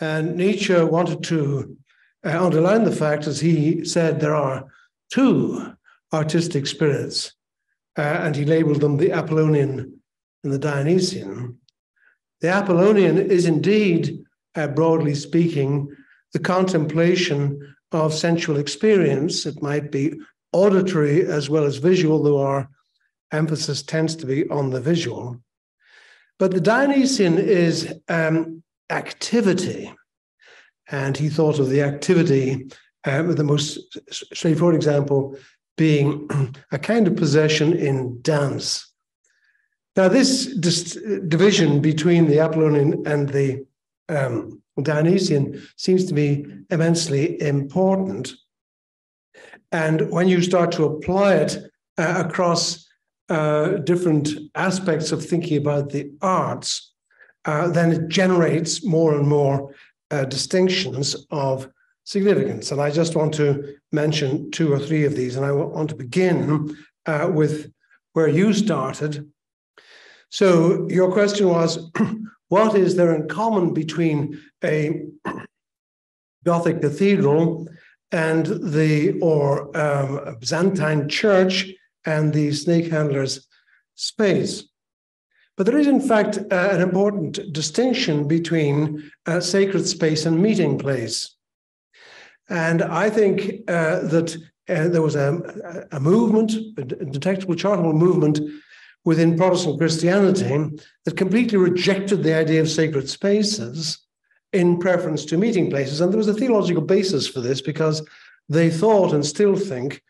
And Nietzsche wanted to uh, underline the fact, as he said, there are two artistic spirits uh, and he labeled them the Apollonian and the Dionysian. The Apollonian is indeed, uh, broadly speaking, the contemplation of sensual experience. It might be auditory as well as visual, though our emphasis tends to be on the visual. But the Dionysian is um, activity. And he thought of the activity, um, the most straightforward example being [clears throat] a kind of possession in dance. Now, this dis- division between the Apollonian and the um, Dionysian seems to be immensely important. And when you start to apply it uh, across uh, different aspects of thinking about the arts, uh, then it generates more and more uh, distinctions of significance. And I just want to mention two or three of these. And I want to begin uh, with where you started. So, your question was [clears throat] what is there in common between a [clears throat] Gothic cathedral and the or um, Byzantine church and the snake handler's space? But there is, in fact, uh, an important distinction between uh, sacred space and meeting place. And I think uh, that uh, there was a, a movement, a detectable charitable movement within Protestant Christianity that completely rejected the idea of sacred spaces in preference to meeting places. And there was a theological basis for this because they thought and still think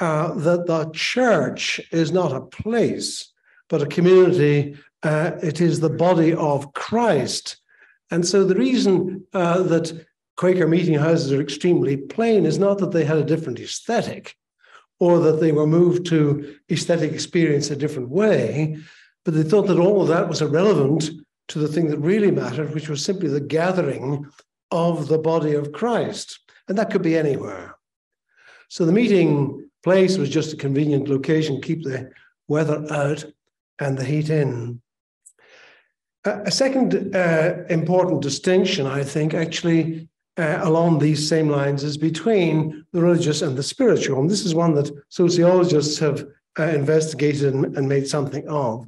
uh, that the church is not a place, but a community. Uh, it is the body of Christ. And so the reason uh, that Quaker meeting houses are extremely plain is not that they had a different aesthetic or that they were moved to aesthetic experience a different way, but they thought that all of that was irrelevant to the thing that really mattered, which was simply the gathering of the body of Christ. And that could be anywhere. So the meeting place was just a convenient location, keep the weather out and the heat in. A second uh, important distinction, I think, actually uh, along these same lines is between the religious and the spiritual. And this is one that sociologists have uh, investigated and, and, made something of.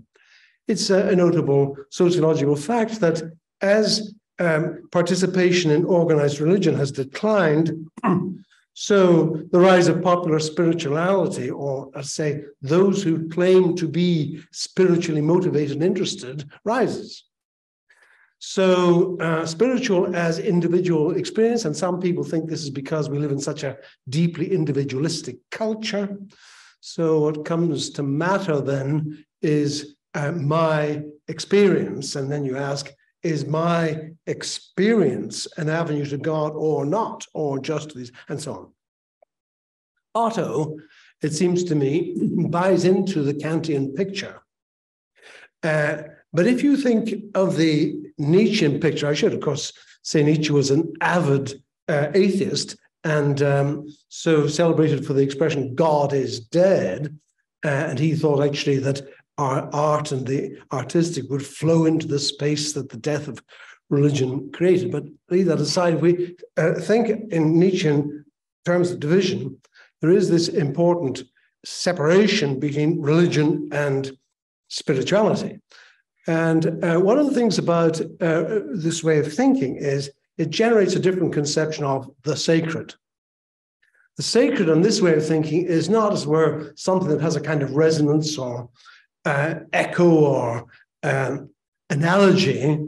It's a, notable sociological fact that as um, participation in organized religion has declined, [clears throat] so the rise of popular spirituality, or I say those who claim to be spiritually motivated and interested, rises. So, uh, spiritual as individual experience, and some people think this is because we live in such a deeply individualistic culture. So, what comes to matter then is uh, my experience. And then you ask, is my experience an avenue to God or not, or just these, and so on. Otto, it seems to me, [clears throat] buys into the Kantian picture. Uh, but if you think of the Nietzschean picture, I should, of course, say Nietzsche was an avid uh, atheist and um, so celebrated for the expression God is dead. Uh, and he thought actually that our art and the artistic would flow into the space that the death of religion created. But leave that aside, we uh, think in Nietzschean terms of division, there is this important separation between religion and spirituality. And uh, one of the things about uh, this way of thinking is it generates a different conception of the sacred. The sacred in this way of thinking is not, as it were, something that has a kind of resonance or uh, echo or um, analogy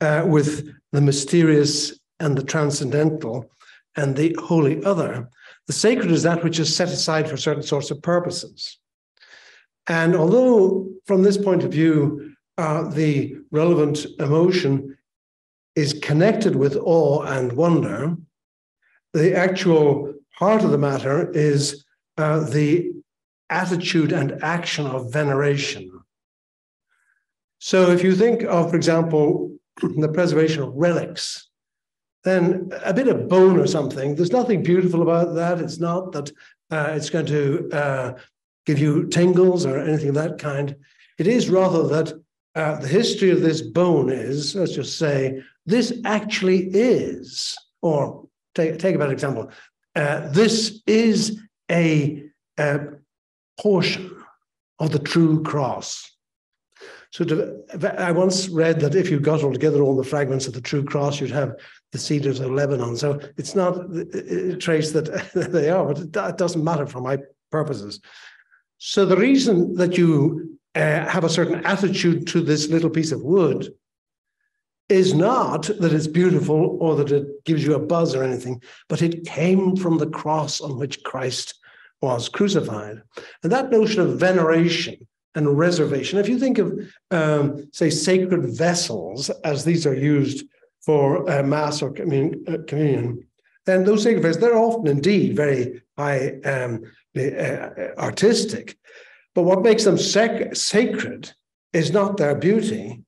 uh, with the mysterious and the transcendental and the holy other. The sacred is that which is set aside for certain sorts of purposes. And although, from this point of view, uh, the relevant emotion is connected with awe and wonder, the actual heart of the matter is uh, the attitude and action of veneration. So, if you think of, for example, [clears throat] the preservation of relics, then a bit of bone or something, there's nothing beautiful about that. It's not that uh, it's going to uh, give you tingles or anything of that kind. It is rather that uh, the history of this bone is, let's just say, this actually is, or take, take a better example, uh, this is a, a, portion of the true cross. So to, I once read that if you got all together all the fragments of the true cross, you'd have the cedars of Lebanon. So it's not a trace that [laughs] they are, but it doesn't matter for my purposes. So the reason that you uh, have a certain attitude to this little piece of wood is not that it's beautiful or that it gives you a buzz or anything, but it came from the cross on which Christ was crucified. And that notion of veneration and reservation. If you think of, um, say, sacred vessels as these are used for uh, mass or commun- uh, communion, then those sacred vessels they're often indeed very high um, uh, artistic. But what makes them sac- sacred is not their beauty,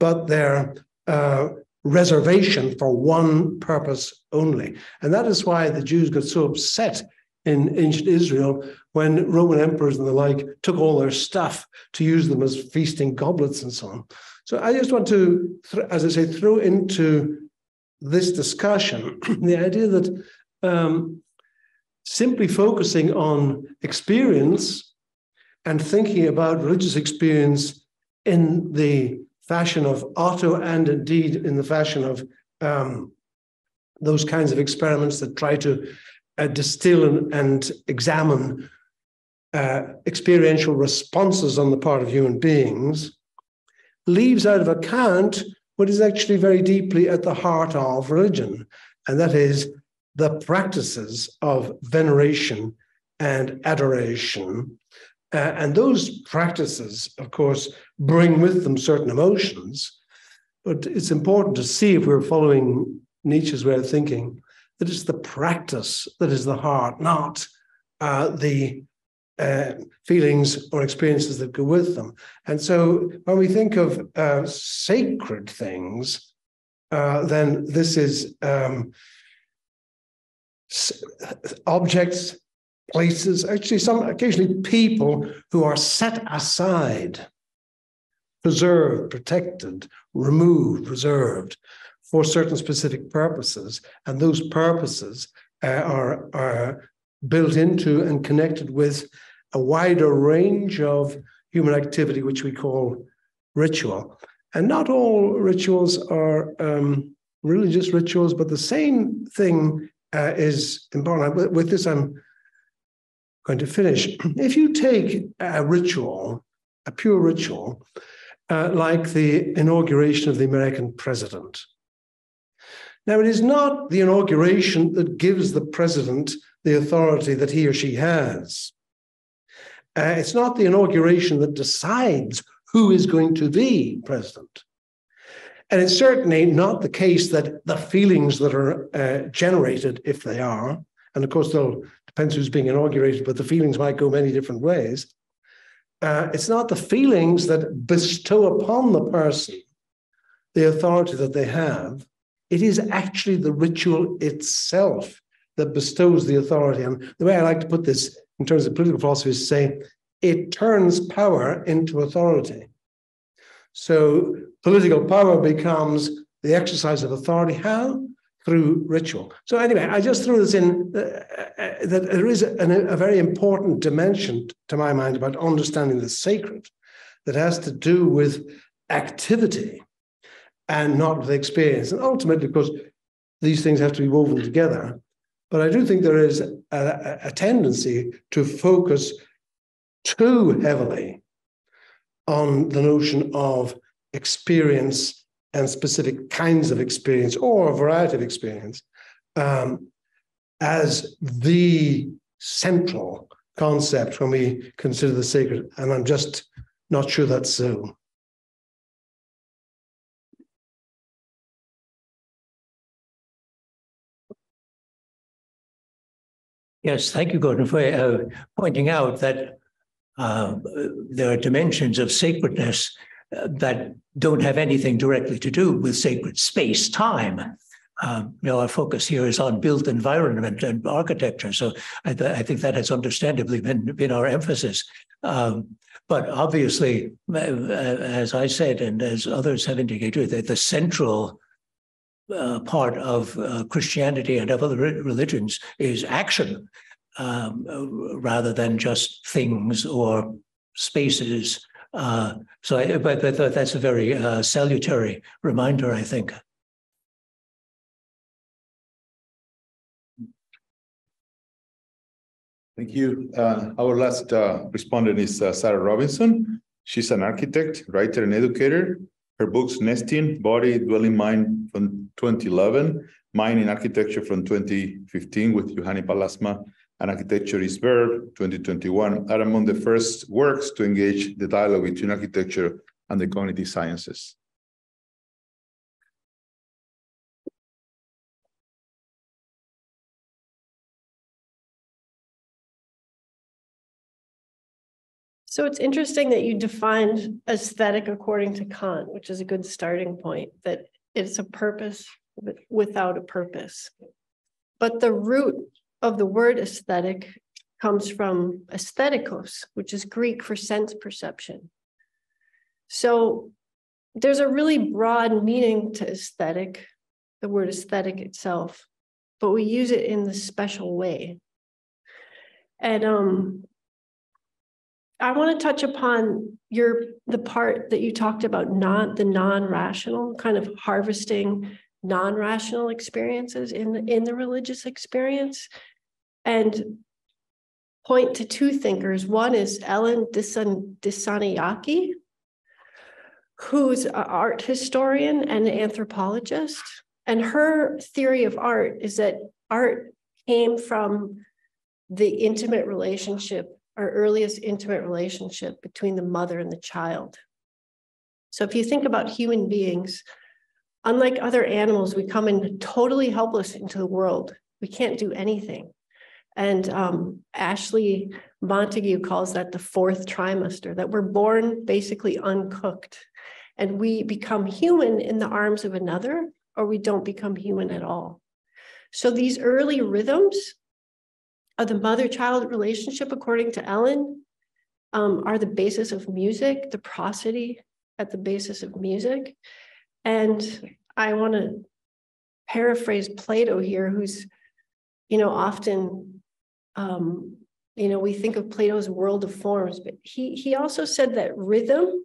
but their uh, reservation for one purpose only. And that is why the Jews got so upset in ancient Israel when Roman emperors and the like took all their stuff to use them as feasting goblets and so on. So I just want to, as I say, throw into this discussion [clears throat] the idea that um, simply focusing on experience and thinking about religious experience in the fashion of Otto and indeed in the fashion of um, those kinds of experiments that try to uh, distill and, and examine uh, experiential responses on the part of human beings leaves out of account what is actually very deeply at the heart of religion, and that is the practices of veneration and adoration. Uh, and those practices, of course, bring with them certain emotions. But it's important to see if we're following Nietzsche's way of thinking that it's the practice that is the heart, not uh, the uh, feelings or experiences that go with them. And so when we think of uh, sacred things, uh, then this is um, objects, places, actually, some occasionally people who are set aside, preserved, protected, removed, reserved for certain specific purposes. And those purposes uh, are, are built into and connected with a wider range of human activity, which we call ritual. And not all rituals are um, religious rituals, but the same thing uh, is important. With, with this, I'm going to finish. [clears throat] If you take a ritual, a pure ritual, uh, like the inauguration of the American president, now, it is not the inauguration that gives the president the authority that he or she has. Uh, it's not the inauguration that decides who is going to be president. And it's certainly not the case that the feelings that are uh, generated, if they are, and of course, they'll depends who's being inaugurated, but the feelings might go many different ways. Uh, it's not the feelings that bestow upon the person the authority that they have, it is actually the ritual itself that bestows the authority. And the way I like to put this in terms of political philosophy is to say it turns power into authority. So political power becomes the exercise of authority. How? Through ritual. So, anyway, I just threw this in uh, uh, that there is a very important dimension to my mind about understanding the sacred that has to do with activity and not the experience. And ultimately, of course, these things have to be woven together. But I do think there is a, a tendency to focus too heavily on the notion of experience and specific kinds of experience or a variety of experience um, as the central concept when we consider the sacred. And I'm just not sure that's so. Yes, thank you, Gordon, for uh, pointing out that uh, there are dimensions of sacredness uh, that don't have anything directly to do with sacred space time. Um, you know, our focus here is on built environment and architecture, so I, th- I think that has understandably been, been our emphasis. Um, but obviously, uh, as I said, and as others have indicated, that the central uh, part of uh, Christianity and of other religions is action um, rather than just things or spaces. Uh, so, I, but, but that's a very uh, salutary reminder, I think. Thank you. Uh, our last uh, respondent is uh, Sarah Robinson. She's an architect, writer, and educator. Her books, Nesting, Body, Dwelling Mind 2011, Mind in Architecture from 2015 with Juhani Pallasmaa, and Architecture is Verb 2021 are among the first works to engage the dialogue between architecture and the cognitive sciences. So it's interesting that you defined aesthetic according to Kant, which is a good starting point, that it's a purpose without a purpose. But the root of the word aesthetic comes from aesthetikos, which is Greek for sense perception. So there's a really broad meaning to aesthetic, the word aesthetic itself, but we use it in this special way. And um, I want to touch upon your the part that you talked about not the non-rational kind of harvesting non-rational experiences in the, in the religious experience and point to two thinkers. One is Ellen Dissanayake, who's an art historian and an anthropologist. And her theory of art is that art came from the intimate relationship our earliest intimate relationship between the mother and the child. So if you think about human beings, unlike other animals, we come in totally helpless into the world. We can't do anything. And um, Ashley Montagu calls that the fourth trimester, that we're born basically uncooked. And we become human in the arms of another, or we don't become human at all. So these early rhythms of the mother-child relationship, according to Ellen, um, are the basis of music, the prosody at the basis of music. And I want to paraphrase Plato here, who's, you know, often, um, you know, we think of Plato's world of forms, but he he also said that rhythm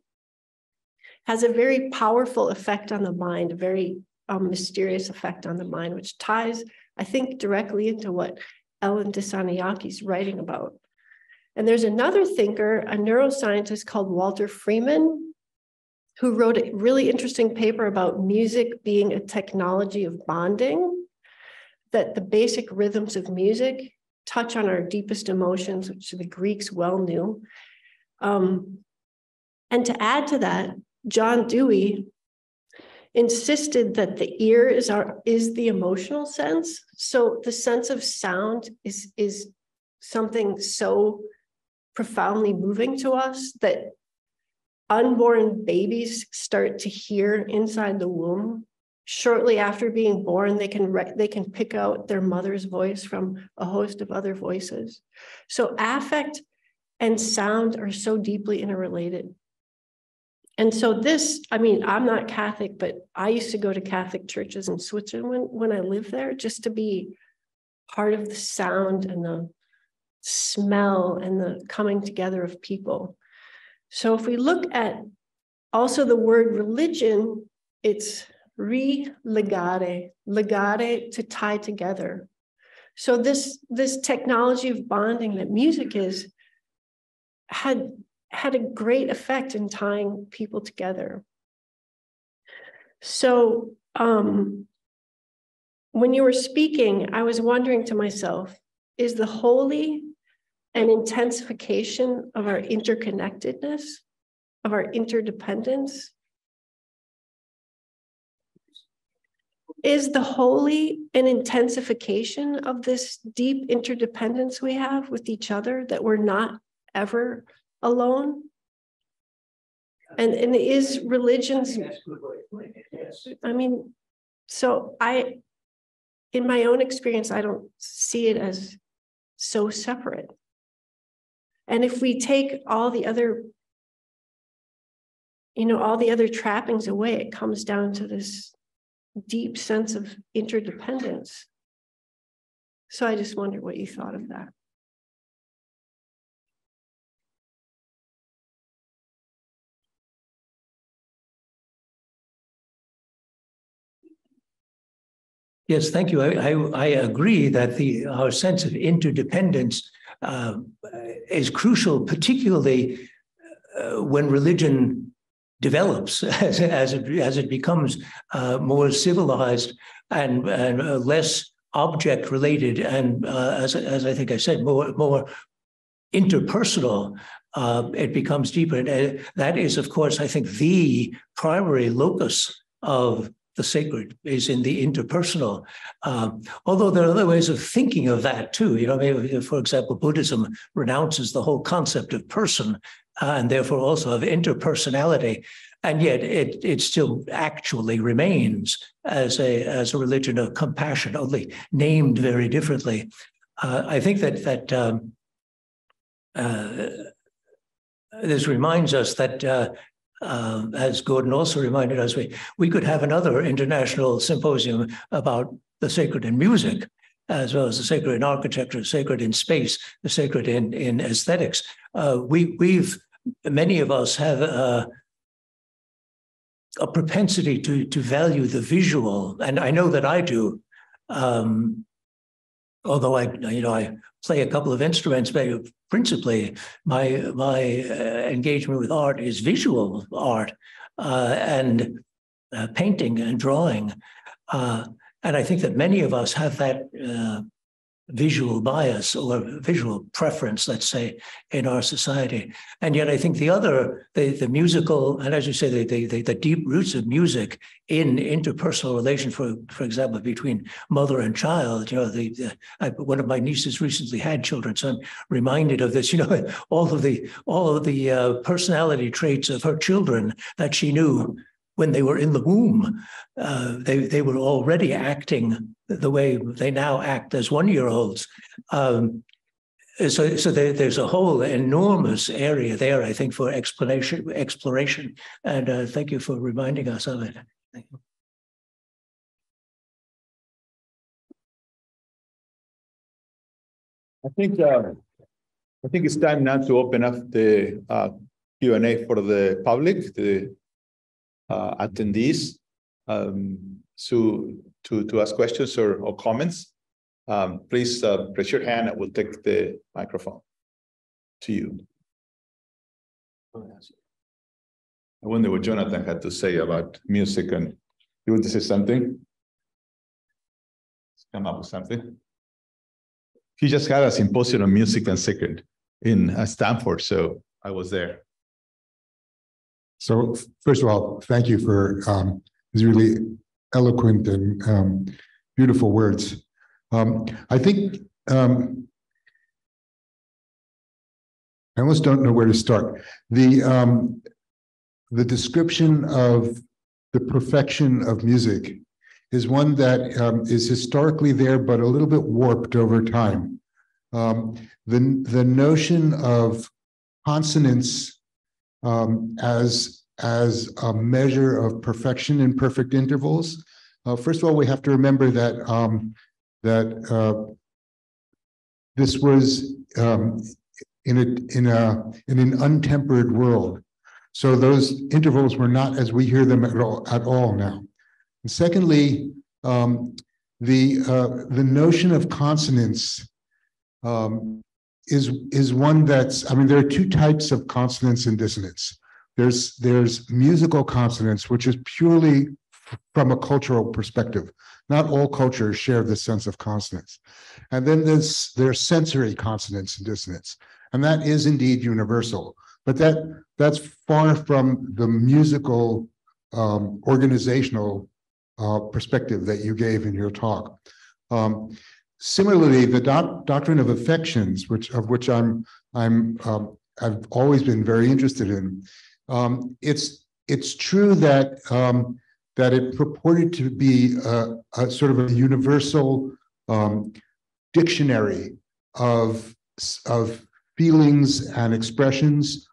has a very powerful effect on the mind, a very um, mysterious effect on the mind, which ties, I think, directly into what Ellen Dissanayake's writing about. And there's another thinker, a neuroscientist called Walter Freeman, who wrote a really interesting paper about music being a technology of bonding, that the basic rhythms of music touch on our deepest emotions, which the Greeks well knew. Um, and to add to that, John Dewey insisted that the ear is our is the emotional sense. So the sense of sound is is something so profoundly moving to us that unborn babies start to hear inside the womb. Shortly after being born they can they can pick out their mother's voice from a host of other voices. So affect and sound are so deeply interrelated and so this, I mean, I'm not Catholic, but I used to go to Catholic churches in Switzerland when, when I lived there just to be part of the sound and the smell and the coming together of people. So if we look at also the word religion, it's re-legare, legare to tie together. So this, this technology of bonding that music is had had a great effect in tying people together. So um, when you were speaking, I was wondering to myself, is the holy an intensification of our interconnectedness, of our interdependence? Is the holy an intensification of this deep interdependence we have with each other that we're not ever alone? And, and is religions, I mean, so I, in my own experience, I don't see it as so separate. And if we take all the other, you know, all the other trappings away, it comes down to this deep sense of interdependence. So I just wonder what you thought of that. Yes, thank you. I, I, I agree that the our sense of interdependence uh, is crucial, particularly uh, when religion develops [laughs] as, as it as it becomes uh, more civilized and and uh, less object related and uh, as as I think I said more more interpersonal. Uh, it becomes deeper, and that is, of course, I think the primary locus of the sacred is in the interpersonal. Um, although there are other ways of thinking of that too. You know, maybe, for example, Buddhism renounces the whole concept of person uh, and therefore also of interpersonality. And yet it, it still actually remains as a, as a religion of compassion, only named very differently. Uh, I think that, that um, uh, this reminds us that uh, as Gordon also reminded us, we, we could have another international symposium about the sacred in music, as well as the sacred in architecture, the sacred in space, the sacred in, in aesthetics. Uh, we, we've, many of us have uh, a propensity to, to value the visual, and I know that I do. Um, although I, you know, I play a couple of instruments, but principally my my uh, engagement with art is visual art uh, and uh, painting and drawing, and I think that many of us have that visual bias or visual preference, let's say, in our society. And yet I think the other, the, the musical, and as you say, the, the, the deep roots of music in interpersonal relation, for, for example, between mother and child, you know, the, the I, one of my nieces recently had children, so I'm reminded of this, you know, [laughs] all of the, all of the uh, personality traits of her children that she knew when they were in the womb, uh, they, they were already acting the way they now act as one year olds. Um, so so there, there's a whole enormous area there, I think, for explanation, exploration. And uh, thank you for reminding us of it. Thank you. I think uh, I think it's time now to open up the uh, Q and A for the public. The attendees um, to, to, to ask questions or, or comments, um, please uh, raise your hand and we'll take the microphone to you. I wonder what Jonathan had to say about music and you want to say something? Let's come up with something. He just had a symposium on music and sacred in uh, Stanford, so I was there. So first of all, thank you for um, these really eloquent and um, beautiful words. Um, I think um, I almost don't know where to start. The um, the description of the perfection of music is one that um, is historically there, but a little bit warped over time. Um, the the notion of consonance um, as as a measure of perfection in perfect intervals. Uh, first of all, we have to remember that um, that uh, this was um, in a in a in an untempered world, so those intervals were not as we hear them at all, at all now. And secondly, um, the uh, the notion of consonance um, is is one that's I mean there are two types of consonance and dissonance. There's there's musical consonance, which is purely from a cultural perspective. Not all cultures share this sense of consonance. And then there's there's sensory consonance and dissonance. And that is indeed universal. But that that's far from the musical um, organizational uh, perspective that you gave in your talk. Um, Similarly, the doc doctrine of affections, which of which I'm I'm um, I've always been very interested in, um, it's it's true that um, that it purported to be a, a sort of a universal um, dictionary of of feelings and expressions,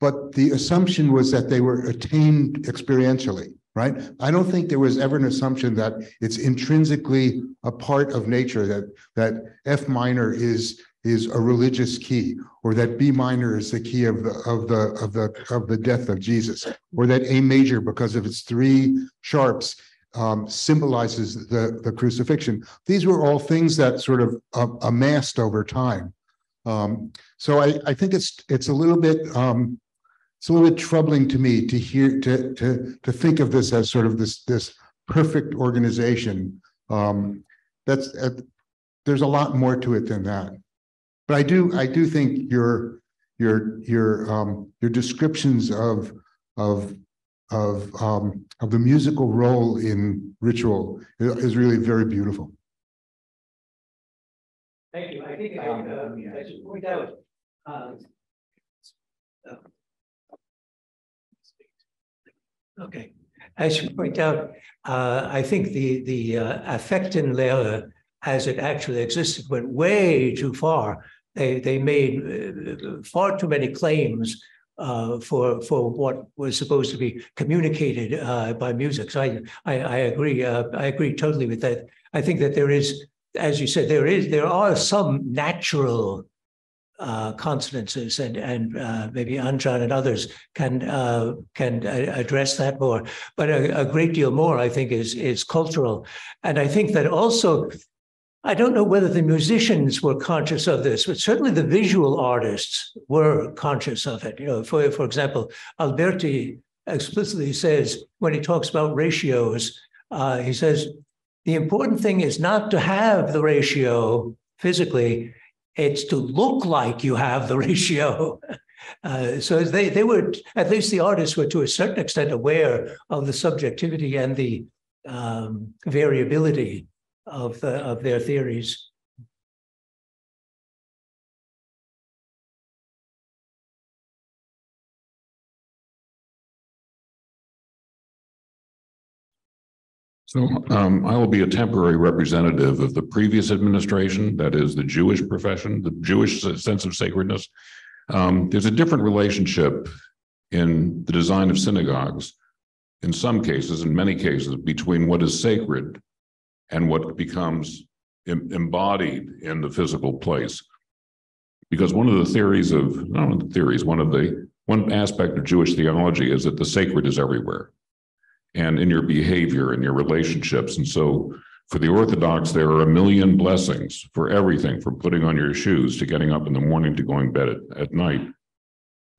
but the assumption was that they were attained experientially right? I don't think there was ever an assumption that it's intrinsically a part of nature that that F minor is is a religious key, or that B minor is the key of the of the of the of the death of Jesus, or that A major, because of its three sharps, um, symbolizes the, the crucifixion. These were all things that sort of uh, amassed over time. Um, so I, I think it's it's a little bit um, it's a little bit troubling to me to hear to to to think of this as sort of this this perfect organization. Um, that's uh, there's a lot more to it than that. But I do I do think your your your um, your descriptions of of of um, of the musical role in ritual is really very beautiful. Thank you. I think I, uh, I should point out. Uh, okay, I should point out. Uh, I think the the uh, Affektenlehre, as it actually existed, went way too far. They they made uh, far too many claims uh, for for what was supposed to be communicated uh, by music. So I I, I agree. Uh, I agree totally with that. I think that there is, as you said, there is there are some natural uh, consonances, and and uh, maybe Anjan and others can uh, can address that more. But a, a great deal more, I think, is is cultural, and I think that also I don't know whether the musicians were conscious of this, but certainly the visual artists were conscious of it. You know, for, for example, Alberti explicitly says when he talks about ratios, uh, he says the important thing is not to have the ratio physically, it's to look like you have the [laughs] ratio. Uh, so they, they were, at least the artists were to a certain extent aware of the subjectivity and the um, variability of, the, of their theories. So um, I will be a temporary representative of the previous administration, that is the Jewish profession, the Jewish sense of sacredness. Um, there's a different relationship in the design of synagogues, in some cases, in many cases, between what is sacred and what becomes em- embodied in the physical place. Because one of the theories of, not one of the theories, one of the, one aspect of Jewish theology is that the sacred is everywhere and in your behavior and your relationships. And so for the Orthodox, there are a million blessings for everything from putting on your shoes to getting up in the morning to going to bed at, at night.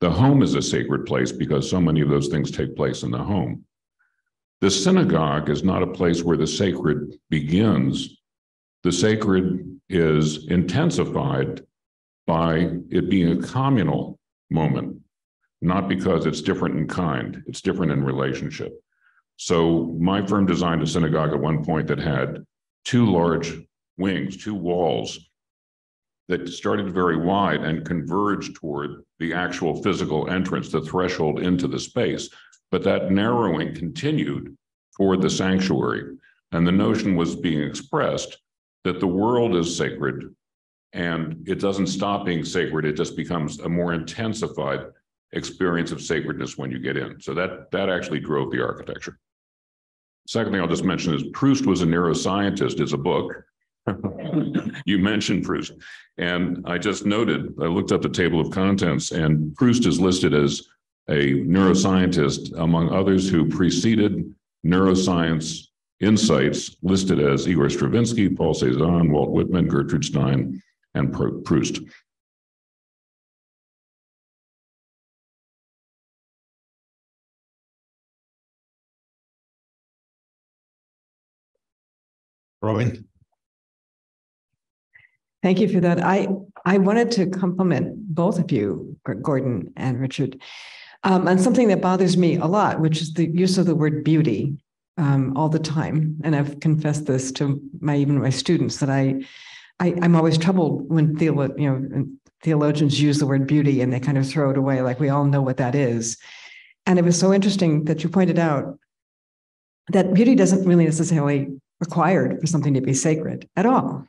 The home is a sacred place because so many of those things take place in the home. The synagogue is not a place where the sacred begins. The sacred is intensified by it being a communal moment, not because it's different in kind, it's different in relationship. So my firm designed a synagogue at one point that had two large wings, two walls that started very wide and converged toward the actual physical entrance, the threshold into the space. But that narrowing continued toward the sanctuary. And the notion was being expressed that the world is sacred and it doesn't stop being sacred, it just becomes a more intensified experience of sacredness when you get in. So that that actually drove the architecture. Second thing I'll just mention is Proust was a neuroscientist, is a book. [laughs] you mentioned Proust. And I just noted, I looked up the table of contents, and Proust is listed as a neuroscientist, among others who preceded neuroscience insights listed as Igor Stravinsky, Paul Cezanne, Walt Whitman, Gertrude Stein, and Proust. Robin. Thank you for that. I I wanted to compliment both of you, Gordon and Richard, um, on something that bothers me a lot, which is the use of the word beauty um, all the time. And I've confessed this to my even my students that I, I am always troubled when theolo- you know theologians use the word beauty and they kind of throw it away like we all know what that is. And it was so interesting that you pointed out that beauty doesn't really necessarily required for something to be sacred at all.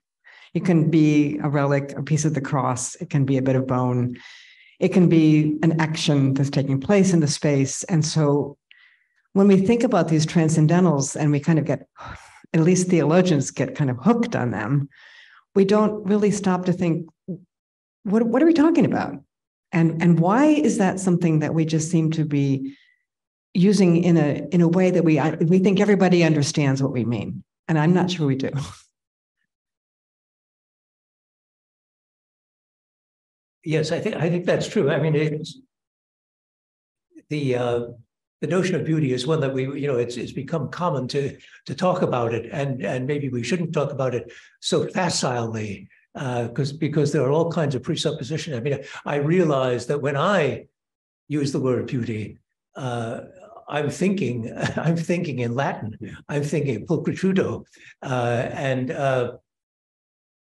It can be a relic, a piece of the cross, it can be a bit of bone, it can be an action that's taking place in the space. And so when we think about these transcendentals and we kind of get, at least theologians get kind of hooked on them, we don't really stop to think, what, what are we talking about? And, and why is that something that we just seem to be using in a in a way that we we think everybody understands what we mean, and I'm not sure we do. [laughs] Yes, I think I think that's true. I mean, it's the uh, the notion of beauty is one that we, you know, it's it's become common to to talk about it, and and maybe we shouldn't talk about it so facilely, because uh, because there are all kinds of presuppositions. I mean, I realize that when I use the word beauty, uh, I'm thinking [laughs] I'm thinking in Latin. I'm thinking pulchritudo, uh, and uh,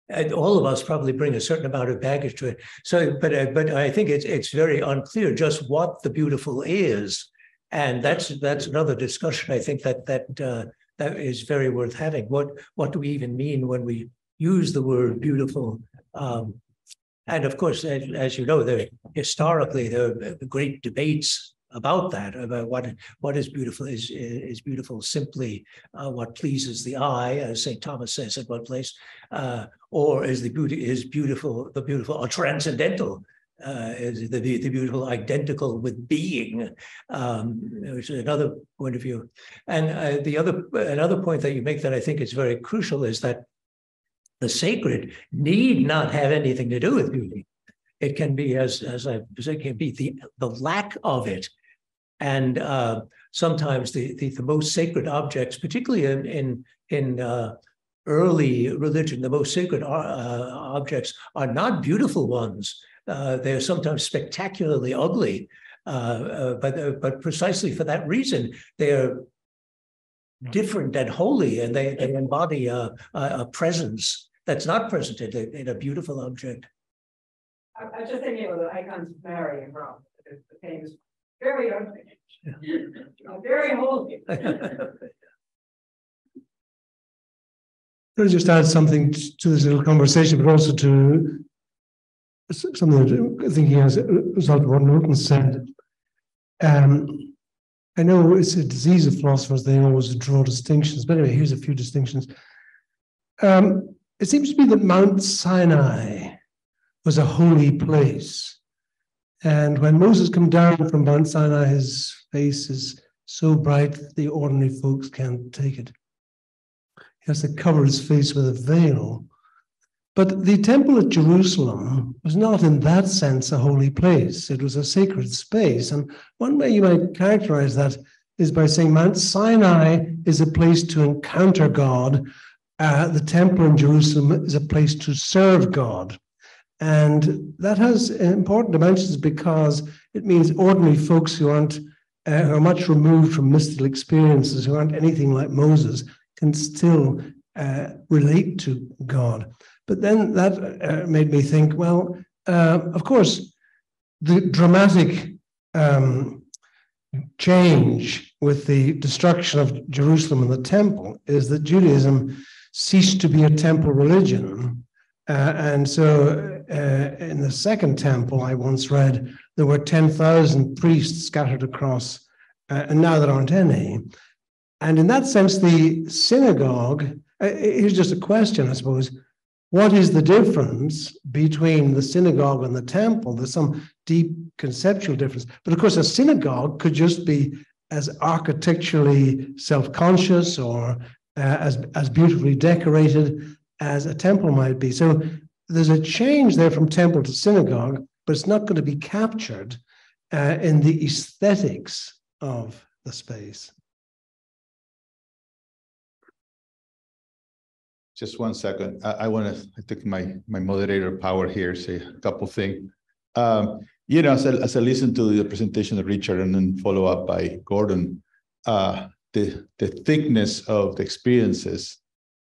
and all of us probably bring a certain amount of baggage to it. So, but uh, but I think it's it's very unclear just what the beautiful is and that's that's another discussion. I think that that uh, that is very worth having. What what do we even mean when we use the word beautiful? Um, and of course, as, as, you know, there historically there are great debates about that about what what is beautiful is is beautiful simply uh, what pleases the eye as St Thomas says at one place uh, or is the beauty is beautiful the beautiful or transcendental uh, is the, the beautiful identical with being, um, which is another point of view. And uh, the other another point that you make that I think is very crucial is that the sacred need not have anything to do with beauty. It can be, as as I said, can be the the lack of it, and uh, sometimes the, the, the most sacred objects, particularly in in in uh, early religion, the most sacred uh, objects are not beautiful ones uh, they're sometimes spectacularly ugly, uh, uh, but but precisely for that reason, they're different and holy, and they, they embody a, a, presence that's not present in a, in a beautiful object. I, I just thinking of the icons of Mary and Rome, the famous, very ugly, very holy. Let me just add something to this little conversation, but also to something that thinking as a result of what Norton said. Um, I know it's a disease of philosophers, they always draw distinctions, but anyway, here's a few distinctions. Um, it seems to me that Mount Sinai was a holy place. And when Moses come down from Mount Sinai, his face is so bright that the ordinary folks can't take it. He has to cover his face with a veil but the temple at Jerusalem was not, in that sense, a holy place. It was a sacred space. And one way you might characterize that is by saying Mount Sinai is a place to encounter God. Uh, the temple in Jerusalem is a place to serve God. And that has important dimensions because it means ordinary folks who aren't uh, who are much removed from mystical experiences, who aren't anything like Moses, can still uh, relate to God. But then that uh, made me think, well, uh, of course, the dramatic um, change with the destruction of Jerusalem and the temple is that Judaism ceased to be a temple religion. Uh, and so uh, in the second temple, I once read, there were 10,000 priests scattered across, uh, and now there aren't any. And in that sense, the synagogue, uh, here's just a question, I suppose what is the difference between the synagogue and the temple? There's some deep conceptual difference. But of course, a synagogue could just be as architecturally self conscious or uh, as, as beautifully decorated as a temple might be. So there's a change there from temple to synagogue, but it's not going to be captured uh, in the aesthetics of the space. just one second. I, I want to take my my moderator power here, say a couple things. Um, you know, as I, as I listen to the presentation of Richard and then follow up by Gordon, uh, the the thickness of the experiences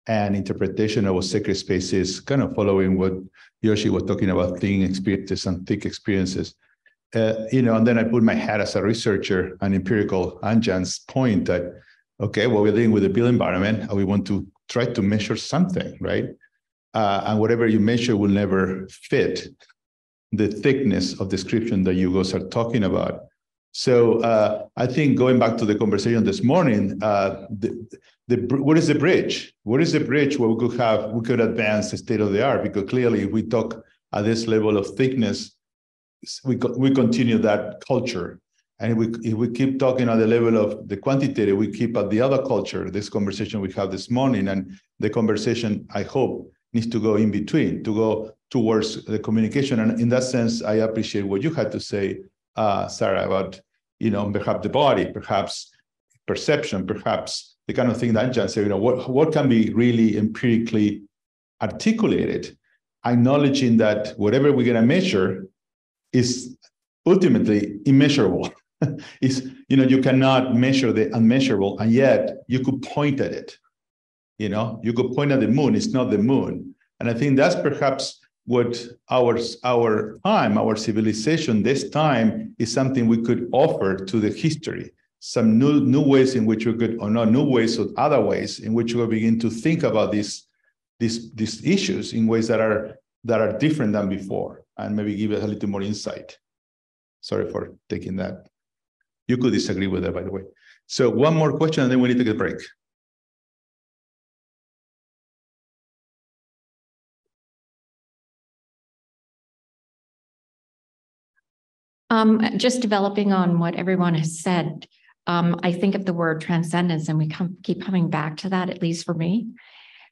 and interpretation of sacred spaces, kind of following what Yoshi was talking about, thin experiences and thick experiences. Uh, you know, and then I put my hat as a researcher and empirical Anjan's point that, okay, well, we're dealing with the built environment and we want to try to measure something, right? Uh, and whatever you measure will never fit the thickness of description that you guys are talking about. So uh, I think going back to the conversation this morning, uh, the, the, what is the bridge? What is the bridge where we could have we could advance the state of the art? Because clearly, if we talk at this level of thickness, we we continue that culture, And if we, if we keep talking at the level of the quantitative, we keep at the other culture, this conversation we have this morning, and the conversation, I hope, needs to go in between, to go towards the communication. And in that sense, I appreciate what you had to say, uh, Sarah, about, you know, perhaps the body, perhaps perception, perhaps the kind of thing that Jan said, you know, what, what can be really empirically articulated, acknowledging that whatever we're going to measure is ultimately immeasurable. [laughs] is you know you cannot measure the unmeasurable and yet you could point at it. You know you could point at the moon it's not the moon. And i think that's perhaps what our our time our civilization this time is something we could offer to the history some new new ways in which we could or not new ways or other ways in which we begin to think about these these these issues in ways that are that are different than before and maybe give us a little more insight sorry for taking that you could disagree with that, by the way. So one more question, and then we need to get a break. Um, just developing on what everyone has said, um, I think of the word transcendence, and we come, keep coming back to that, at least for me.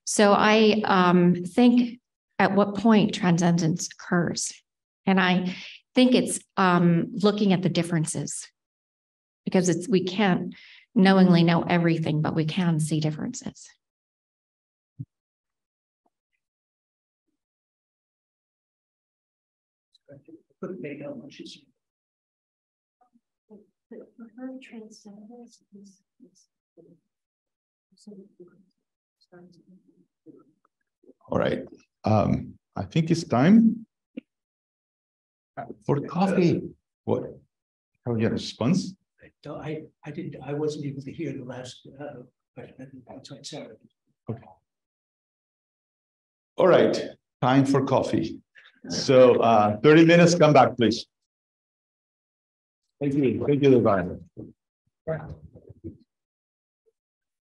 So I um, think at what point transcendence occurs. And I think it's um, looking at the differences because it's we can't knowingly know everything, but we can see differences. All right. Um, I think it's time for coffee. What? Have your response? I, I didn't, I wasn't able to hear the last, uh, question. That's Sarah. Okay. All right, time for coffee. So uh, 30 minutes, come back, please. Thank you. Thank you, Divine.